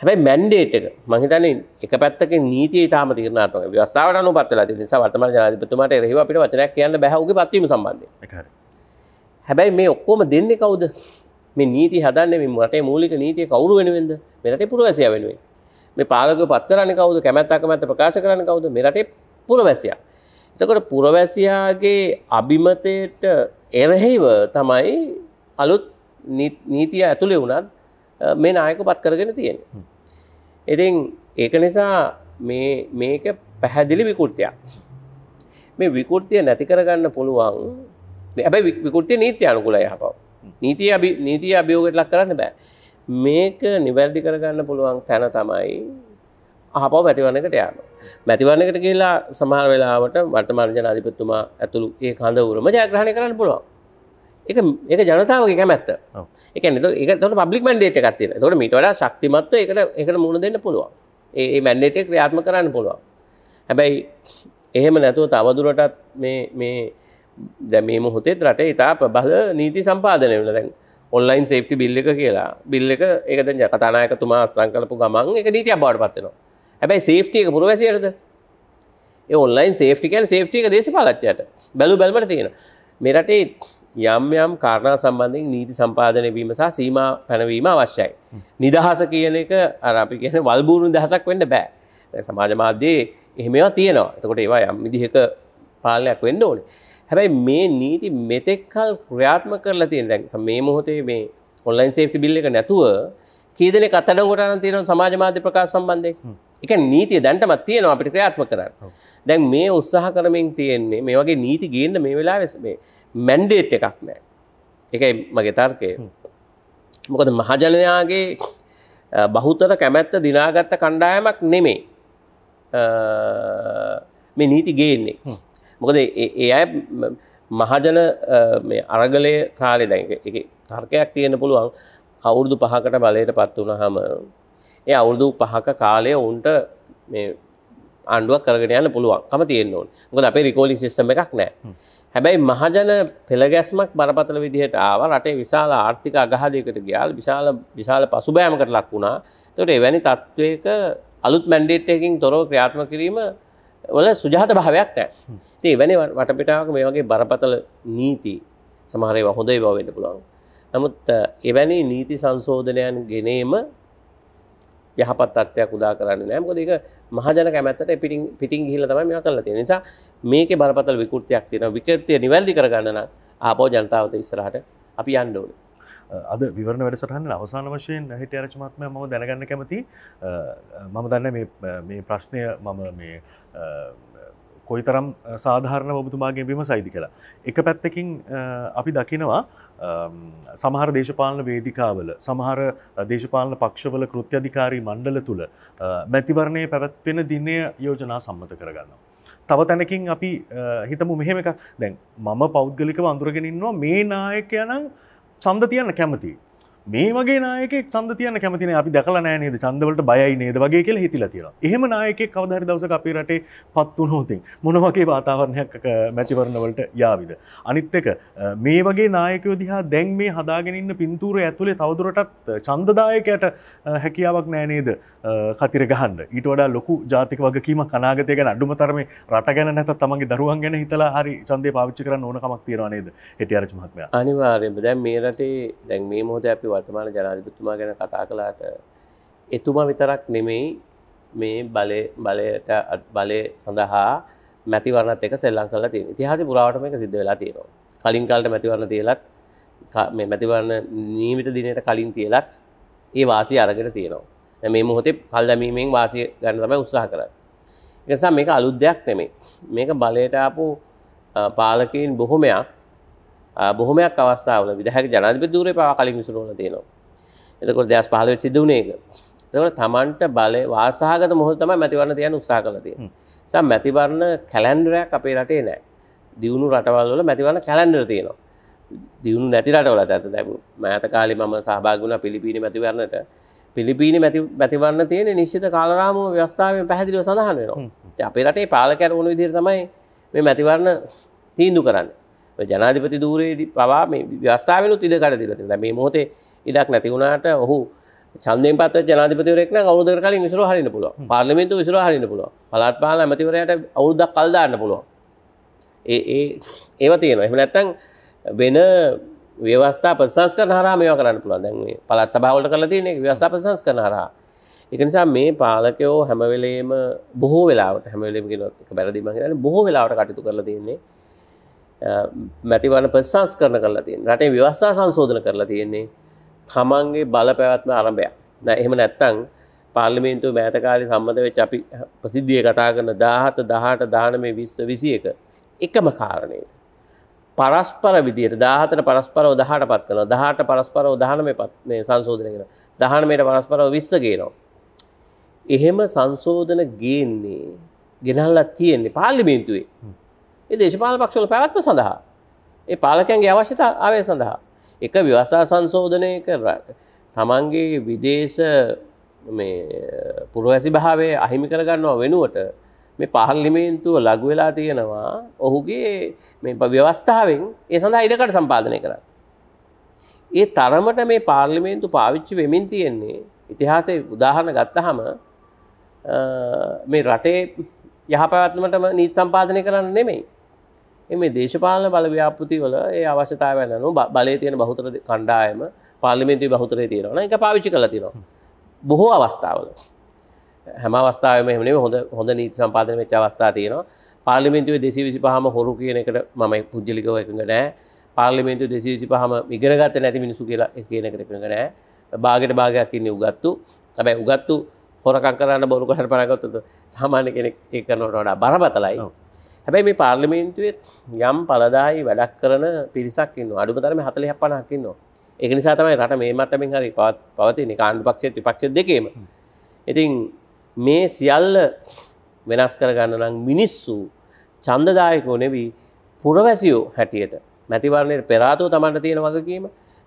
හැබැයි මැන්ඩේට් එක මම හිතන්නේ එක පැත්තකින් නීතිය ඊටාම තීරණාත්මක ව්‍යවස්ථාවට අනුව පත් වෙලා තියෙන නිසා වර්තමාන ජනාධිපතිතුමාට එරෙහිව අපිට වචනයක් කියන්න බෑ. උගේ පත්වීම සම්බන්ධයෙන්. හැබැයි මේ ඔක්කොම දෙන්නේ කවුද? මේ නීති හදන්නේ මේ රටේ මූලික නීතිය කවුරු වෙනුවෙන්ද? මේ රටේ පුරවැසියා වෙනුවෙන්. මේ පාලකව පත් කරන්නේ කවුද? කැමැත්ත අකමැත්ත ප්‍රකාශ කරන්නේ කවුද? මේ රටේ පුරවැසියා. එතකොට පුරවැසියාගේ අභිමතයට එරෙහිව තමයි අලුත් නීතිය ඇතුළේ වුණත් මේ නායක පත් කරගෙන තියෙන. ඉතින් ඒක නිසා මේක පැහැදිලි විකෘතියක්. මේ විකෘතිය නැති කරගන්න පුළුවන් ඇබැයි විකෘතිය නීති අනුකුල යහපව. නීතිය නීතිය අභියෝගට ලක් කරන්න බෑ. මේක නිවැරදි කරගන්න පුළුවන් තැන තමයි අහපව මැතිවන්නකට යාම. මැතිවන්නකට කියලා සමහර වෙලාවට වර්තමාන ජනාධිපත්තුමා ඇතුළු ඒ කඳවුරම ජයග්‍රහණය කරන්න පුළුවන්. එක ඒක ජනතාවගේ කැමැත්ත. එක එක තොට පබ්ලික් මන්ඩේට එකත්තින තොට මිට වඩා ශක්තිමත්ව එකට එකට මුණ දෙන්න පුළුවන්. ඒ මැන්ඩේටේ ක්‍රියාත්ම කරන්න පුළුවන්. හැබැයි එහෙම නැතුව තවදුරටත් මේ දැමීම හොතෙත් රට ඉතා ප්‍රබල නීති සම්පාදනය වන දැන් ඔන්ලයින් සේප්ටි බිල්ල එක කියලා. බිල්ල එක ඒකද කතානායකතුමා සංකලපු ගමන් එක නීතිය බාඩ පත්වෙනවා හැබැයි සේෆ්ටිය එක පුරවැසියටද? ඔන්ලයින් සේෆ්ටිකන් සේෆ්ටික දේශපාලච්චයට. බැලු බැල්මට තියෙන මෙරටේ යම් යම් කාරණා සම්බන්ධයෙන් නීති සම්පාදනය වීම සහ සීමා පැනවීම අවශ්‍යයි. නිදහස කියන එක අර අපි කියන වල්බූරුන් දහසක් වෙන්න බෑ. සමාජ මාධ්‍යයේ එහෙමවා තියෙනවා. එතකොට ඒවා යම් විදිහක පාලනයක් වෙන්න ඕනේ. හැබැයි මේ නීති මෙතෙක්කල් ක්‍රියාත්මක කරලා තියෙන දැන් මේ මොහොතේ මේ ඔන්ලයින් සේෆ්ටි බිල් එක නැතුව කී දෙනෙක් අත්අඩංගුවට අරන් තියෙනවා සමාජ මාධ්‍ය ප්‍රකාශ සම්බන්ධයෙන්. ඒක නීතිය දැන්ටමත් තියෙනවා අපිට ක්‍රියාත්මක කරන්න. දැන් මේ උත්සාහ කරමින් තියෙන්නේ මේ වගේ නීති ගේන්න මේ වෙලාවේ මේ මැන්ඩේට් එකක් නෑ එකයි මගේ තර්කය. මොකද මහජනයාගේ බහුතර කැමැත්ත දිනාගත්ත කණ්ඩායමක් නෙමේ මේ නීති ගේන්නේ. මොකද ඒ අය මහජන අරගලය කාලෙ දැන් එක තර්කයක් තියෙන පුළුවන්. අවුරුදු පහකට බලයට පත් වුණ හම ඒ අවුරුදු පහක කාලය උන්ට ආණ්ඩුවක් කරගෙන යන්න පුළුවන් කම තියෙන්න ඕන්. මොකද අපේ රිකෝලි සිස්ටම එකක් නෑ හැබැයි මහජන පෙළගැස්මක් බරපතල විදිහට ආව. රටේ විශාල ආර්ථික අගහදයකට ගියාල් විශාල විශාල පසුබෑමකට ලක් වුණා. තොට එවැනි තත්ත්වයක අලුත් මැන්ඩේට්යකින් තොරව ක්‍රියාත්ම කිරීම වල සුජාත භාවයක් නෑ ති එවැනි වටපිටාවක මේ වගේ බරපතල නීති සමහරය හොඳයි බවවෙන්න පුළුවන්. නමුත් එවැනි නීති සංශෝධනයන් ගෙනීම යහපත් අත්වයක් උදා කරන්න නෑමකොද එක මහජන කැමැත්තට පිටින් පිටින් හිල තමයි මෙ කල්ල තියෙන නිසා මේක බරපතල විකෘතියක් තියෙන විකෘතිය නිවැරදි කරගන්නන ආපෝ ජනතාවත ඉස්සරහට අපි යන්ඩෝන අද විවරණ වැඩසටහන්න අවසාන වශයෙන් හිට අරචමත්ම ම දැනගන්න කැමති මම දන්න මේ ප්‍රශ්නය මම මේ කොයිතරම් සාධාරණ ඔබතුමාගේ බීම සයිදි කලා. එක පැත්තකින් අපි දකිනවා සමහර දේශපාලන වේදිකාවල සමහර දේශපාලන පක්ෂවල කෘත්‍යධිකාරී මණ්ඩල තුළ මැතිවරණය පැවැත්වෙන දිනය යෝජනා සම්මත කරගන්න. තව තැනකින් අපි හිතමු මෙහෙම එක දැන් මම පෞද්ගලික වඳුරගෙනන්නවා මේ නායකයනං සන්ද තියන්න කැමති මේ වගේ නායක චන්ද තියන කැමතින අපි දකල නෑනේද චන්දවලට බයයි නේද? වගේ කියල හිතිල තියෙන එහෙම නායක කවදහරි දවස අපේ රටේ පත්වන හෝතින් මොනවගේ වාතාවරණයක් මැතිවරණවලට යාවිද. අනිත් එක මේ වගේ නායකයෝ දිහා දැන් මේ හදාගෙනන්න පින්තූර ඇතුළේ තවදුරටත් චන්දදායකයට හැකියාවක් නෑනේද කතිර ගහන්න. ඊට වඩා ලොකු ජාතික වගකීම කනාගතය ගැන අඩුම තරම රට ගැන නැත තමගේ දරුවන් ගැන හිතලා හරි චන්දය පාවිච්චි කරන්න ඕනකමක් තියෙනවානේද හෙට අරචමත්මය අනිවාර්යම දැන් මේ රටේ දැන් මේ මොහොත අපි වර්තමාන ජනාධිපතිතුමා ගැන කතා කළාට එතුමා විතරක් නෙමෙයි මේ බලය බලයට බලය සඳහා මැතිවරණත් එක සෙල්ලං කල තියෙන ඉතිහාස පුරාවට මේක සිද්ධ වෙලා තියෙනවා. කලින් කාලට මැතිවරණ තියලත් මේ මැතිවරණ නීමිත දිනයට කලින් තියලත් ඒ වාසි අරගෙන තියෙනවා. මේ මොහොතේ කල් දැමීමෙන් වාසිය ගන්න තමයි උත්සාහ කරන්න. නිසා මේක අලුත් දෙයක් නෙමේ මේක බලයට ආපු පාලකයින් බොහොමයක් බොහොමයක් අවස්ථාවල විදහැක ජනාධිපති ධූරේ පවා කලින් විසුරුවලා තියෙනවා. එතකොට දෙයක් පහළ වෙච්ච සිද්ධ වුණේ ඒක. එතකොට තමන්ට බලය වාසහගත මොහොත තමයි මැතිවරණ තියන්න උත්සාහ කරලා තියෙන්නේ. නිසා මැතිවරණ කැලෙන්ඩරයක් අපේ රටේ නැහැ. දියුණු රටවල් වල මැතිවරණ කැලෙන්ඩර් තියෙනවා. දියුණු නැති රටවල ඇත. දැන් මෑත කාලේ මම සහභාගී වුණා පිලිපීනි මැතිවරණට පිලිපීනි මැති මැතිවරණ තියෙන නිශ්චිත කාලරාමුව ව්‍යවස්ථාවෙන් පැහැදිලිව සඳහන් වෙනවා. අපේ රටේ පාලකයන් වුණ විදිහට තමයි මේ මැතිවරණ තීන්දුව කරන්නේ ජනාධිපති ධූරයේදී පවා මේ ව්‍යවස්ථාවෙනුත් ඉඩ කඩ දීලා තියෙනවා. මේ මොහොතේ ඉඩක් නැති වුණාට ඔහු ඡන්දයෙන් පත් ජනාධිපතිවරයෙක් නම් අවුරුද්දකට කලින් විසිරුව හරින්න පුළුවන්. පාර්ලිමේන්තුව විසිරුව හරින්න පුළුවන්. පළාත් පාලන ඇමතිවරයාට අවුරුද්දක් කල් දාන්න පුළුවන්. ඒ ඒ ඒව තියෙනවා. එහෙම නැත්නම් වෙන ව්‍යවස්ථා ප්‍රසංස්කරන හරහා මේවා කරන්න පුළුවන්. දැන් මේ පළාත් සභාවලට කරලා තියෙන ව්‍යවස්ථා ප්‍රසංස්කරන හරහා. ඒක නිසා මේ පාලකයෝ හැම වෙලේම බොහෝ වෙලාවට හැම වෙලේම කියනොත් එක වැරදි මම හිතන්නේ බොහෝ වෙලාවට කටයුතු කරලා තියෙන්නේ මැතිවරණ ප්‍රසංස්කරන කරලා තියෙන්නේ. රටේ ව්‍යවස්ථා සංශෝධන කරලා තියෙන්නේ තමන්ගේ බල පැවැත්ම ආරම්භයක්. නෑ එහෙම නැත්තම් පාර්ලිමේන්තුව මෑත කාලේ සම්මත වෙච්ච අපි ප්‍රසිද්ධිය කතා කරන 17 18 19 20 21 එකම කාරණේ. පරස්පර විදියට 17ට පරස්පරව 18ට පත් කරනවා. 18ට පරස්පරව 19 පත් මේ සංශෝධනය කරනවා. 19ට පරස්පරව 20 ගේනවා. එහෙම සංශෝධන ගේන්නේ ගෙනල්ලා තියෙන්නේ පාර්ලිමේන්තුවේ. ඒ දේශපාලන පක්ෂවල පැවැත්ම සඳහා ඒ පාලකයන්ගේ අවශ්‍යතාවය සඳහා. එක ව්‍යවස්ථා සංශෝධනයක තමන්ගේ විදේශ පුරවැසි භාවය අහිමි කරගන්නවා වෙනුවට මේ පාර්ලිමේන්තුව ලගු වෙලා තියෙනවා. ඔහුගේ මේ ව්‍යවස්ථාවෙන් ඒ සඳහා ඉඩකට සම්පාදනය කර. ඒ තරමට මේ පාර්ලිමේන්තු පාවිච්චි වෙමින් තියෙන්නේ ඉතිහාසය උදාහරණ ගත්තහම මේ රටේ යහපැවත්මටම නීත් සම්පාදනය කරන්න නෙමෙයි. මේ දේශපාලන බල ව්‍යාපෘති වල ඒ අවශ්‍යතාවය නු බලය තියෙන බහුතර කණ්ඩායම පාර්ලිමේන්තුවේ බහුතරය තියෙනවා එක පාවිච්චි කළ තියෙනවා. බොහෝ අවස්ථාවල. හැම අවස්ථාවම එමනේ හොඳ හොඳ නීති සම්පාදන වෙච්ච අවස්ථා තියෙනවා. පාර්ලිමේන්තුවේ දෙසී විසි පහම හොරු කියන එකට මම පුද්ජලිකව එකඟ නෑ පාර්ලිමේන්තුව දෙසී විසි පහම ඉගෙනගත්ත නැති මිනිසු කියලා කියන එකට එකඟ නෑ බාගට භාගයක් ඉන්නේ උගත්තු. හැබැයි උගත්තු හොරකම් කරන්න බොරු කරන්න පටන්ගත්තොත් සාමාන්‍ය කෙනෙක් ඒක කරනවට වඩා බරපතලයි. හැබැයි මේ පාර්ලිමේන්තුවේ යම් පළදායි වැඩක් කරන පිරිසක් ඉන්නවා. අඩුම තරමේ 40ක් 50ක් ඉන්නවා. ඒක නිසා තමයි රට මේ මට්ටමින් හරි පවතින කාණ්ඩු පක්ෂෙත් විපක්ෂෙත් දෙකේම. ඉතින් මේ සියල්ල වෙනස් කරගන්න නම් මිනිස්සු චන්දදායකෝ නෙවී පුරවැසියෝ හැටියට. මැතිවරණයට පෙරාතුව තමන්ට තියෙන වගකීම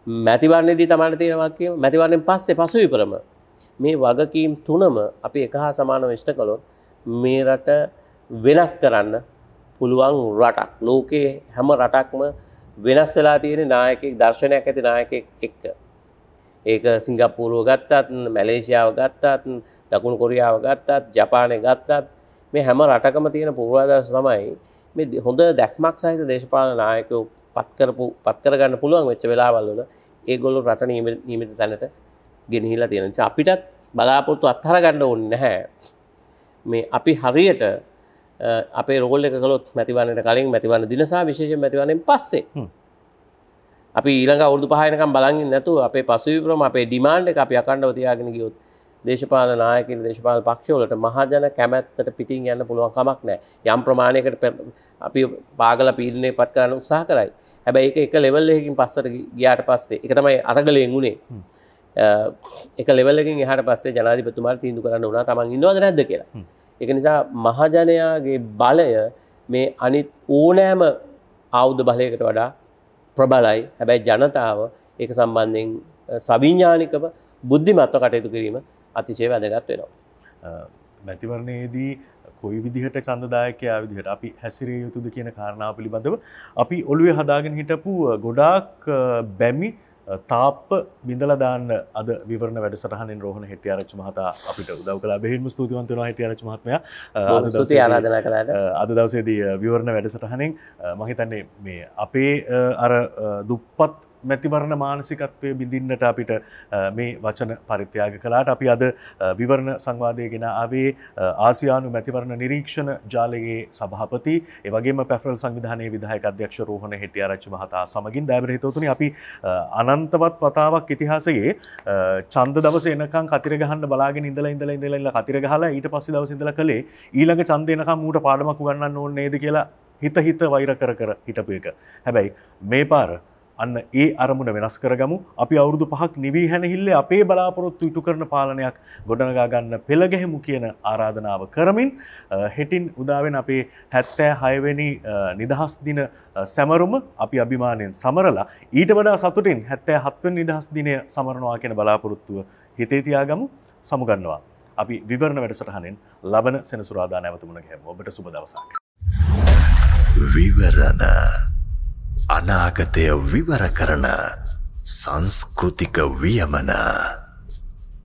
මැතිවරණයේදී තමන්ට තියෙන වගකීම මැතිවරණයෙන් පස්සේ පසු විපරම මේ වගකීම් තුනම අපි එක හා සමානව ඉෂ්ට කළොත් මේ රට වෙනස් කරන්න පුළුවන් රටක්. ලෝකයේ හැම රටක්ම වෙනස් වෙලා තියෙන නායකෙක් දර්ශනයක් ඇති 나යකෙක් එක්ක. ඒක සිංගප්පූරුව ගත්තත් මැලේසියාව ගත්තත් දකුණු කොරියාව ගත්තත් ජපානය ගත්තත් මේ හැම රටකම තියෙන පූර්වාදර්ශ තමයි මේ හොඳ දැක්මක් සහිත දේශපාලන නායකයෝ පත් කරපු පත් කරගන්න පුළුවන් වෙච්ච වෙලාවල් වල ඒගොල්ලෝ රට නියමිත තැනට ගෙනහිලා තියෙන නිසා අපිටත් බලාපොරොත්තු අත්හර ගන්න ඕනේ නැහැ. මේ අපි හරියට අපේ රෝල් එක කළොත් මැතිවන්නට කලින් මැතිවන්න දිනසා විශේෂ මැතිවනෙන් පස්සේ. අපි ඊළඟ අවුදු පහනකම් බලගින් නැතු අපේ පසුවිපරම අපේ ඩිමාන්ඩ් එක අපි අකණ්ඩව තියාගෙන ගියොත් දේශපාල නායකින් දේශපාල පක්ෂවලට මහජන කැමැත්තට පිටින් යන්න පුළුවන් කමක් නෑ යම් ප්‍රමාණයකට අපි පාගල පීඩනය පත් කරන්න උත්සාහ කරයි. හැබැයි එක එක ලෙවල් එකකින් පස්සට ගියාට පස්සේ එක තමයි අරගලයෙන් වුණේ එක ලෙවලකින් එහට පස්සේ ජනාධිපතුමාට තීන්දු කරන්න වුණා තමන් ඉන්නවද නැද්ද කියලා එක නිසා මහජනයාගේ බලය මේ අනිත් ඕනෑම ආවුද්ධ බලයකට වඩා ප්‍රබලයි හැබැයි ජනතාව ඒක සම්බන්ධයෙන් සවිඤ්ඥානිකව බුද්ධිමත්ව කටයුතු කිරීම අතිශය වැදගත් වෙනවා. මැතිවරණයේදී කොයි විදිහට චන්දදායකයා විදිහට අපි හැසිරේ යුතුද කියන කාරණාව පිළිබඳව අපි ඔළුවේ හදාගෙන හිටපු ගොඩාක් බැමි තාප්ප බිඳලදාන්න අද විවරණ වැඩසටහනෙන් රෝහණ හෙටිය ආරච්චි මහතා අපිට උදව් කලා බෙහිම ස්තුතිවන්ත වෙනවා හෙටිය ආරච්චි මහත්මයා. ආරාධනා කළාට. අද දවසේදී විවරණ වැඩසටහනෙන් මහිතන්නේ මේ අපේ අර දුප්පත් මැතිවරණ මානසිකත්වය බිඳින්නට අපිට මේ වචන පරිත්‍යාග කලාට අපි අද විවරණ සංවාදය ගෙන අවේ ආසියානු මැතිවරණ නිරීක්ෂණ ජාලයේ සභහපති ඒවගේම පැෆරල් සංවිධානය විදායක අධ්‍යක්ෂ රෝහණ හෙටිය රච්ච මහතා සමගින් දැබරහිතතුන අපි අනන්තවත් වතාවක් ඉතිහාසයේ චන්ද දවස එනකම් කතිර ගහන්න බලාගෙන ඉඳලා ඉඳලා ඉඳලා කතිර ගහලා ඊට පස්සේ දවස් ඉඳලා කළේ ඊළඟ ඡන්දේනකම් ඌට පාඩමක් උගන්වන්න ඕනේ නේද කියලා හිත හිත වෛර කර කර හිටපු එක. හැබැයි මේ පාර අන්න ඒ අරමුණ වෙනස් කරගමු අපි අවුරුදු පහක් නිවී හැනහිල්ලේ අපේ බලාපොරොත්තු ඉටු කරන පාලනයක් ගොඩනගා ගන්න පෙළගැහෙමු කියන ආරාධනාව කරමින් හෙටින් උදාවෙන් අපේ හැත්තෑ හයවෙනි නිදහස් දින සැමරුම අපි අභිමානයෙන් සමරලා ඊට වඩා සතුටින් හැත්තෑ හත්වෙන් නිදහස් දිනය සමරනවා කියෙන බලාපොරොත්තුව හිතේතියාගමු සමුගන්නවා. අපි විවරණ වැඩසටහනෙන් ලබන සෙනසුරාදා නැවතුමුණ ගැම ඔබට සුබ දවසක්. විවරණ අනාගතය විවර කරන සංස්කෘතික වියමන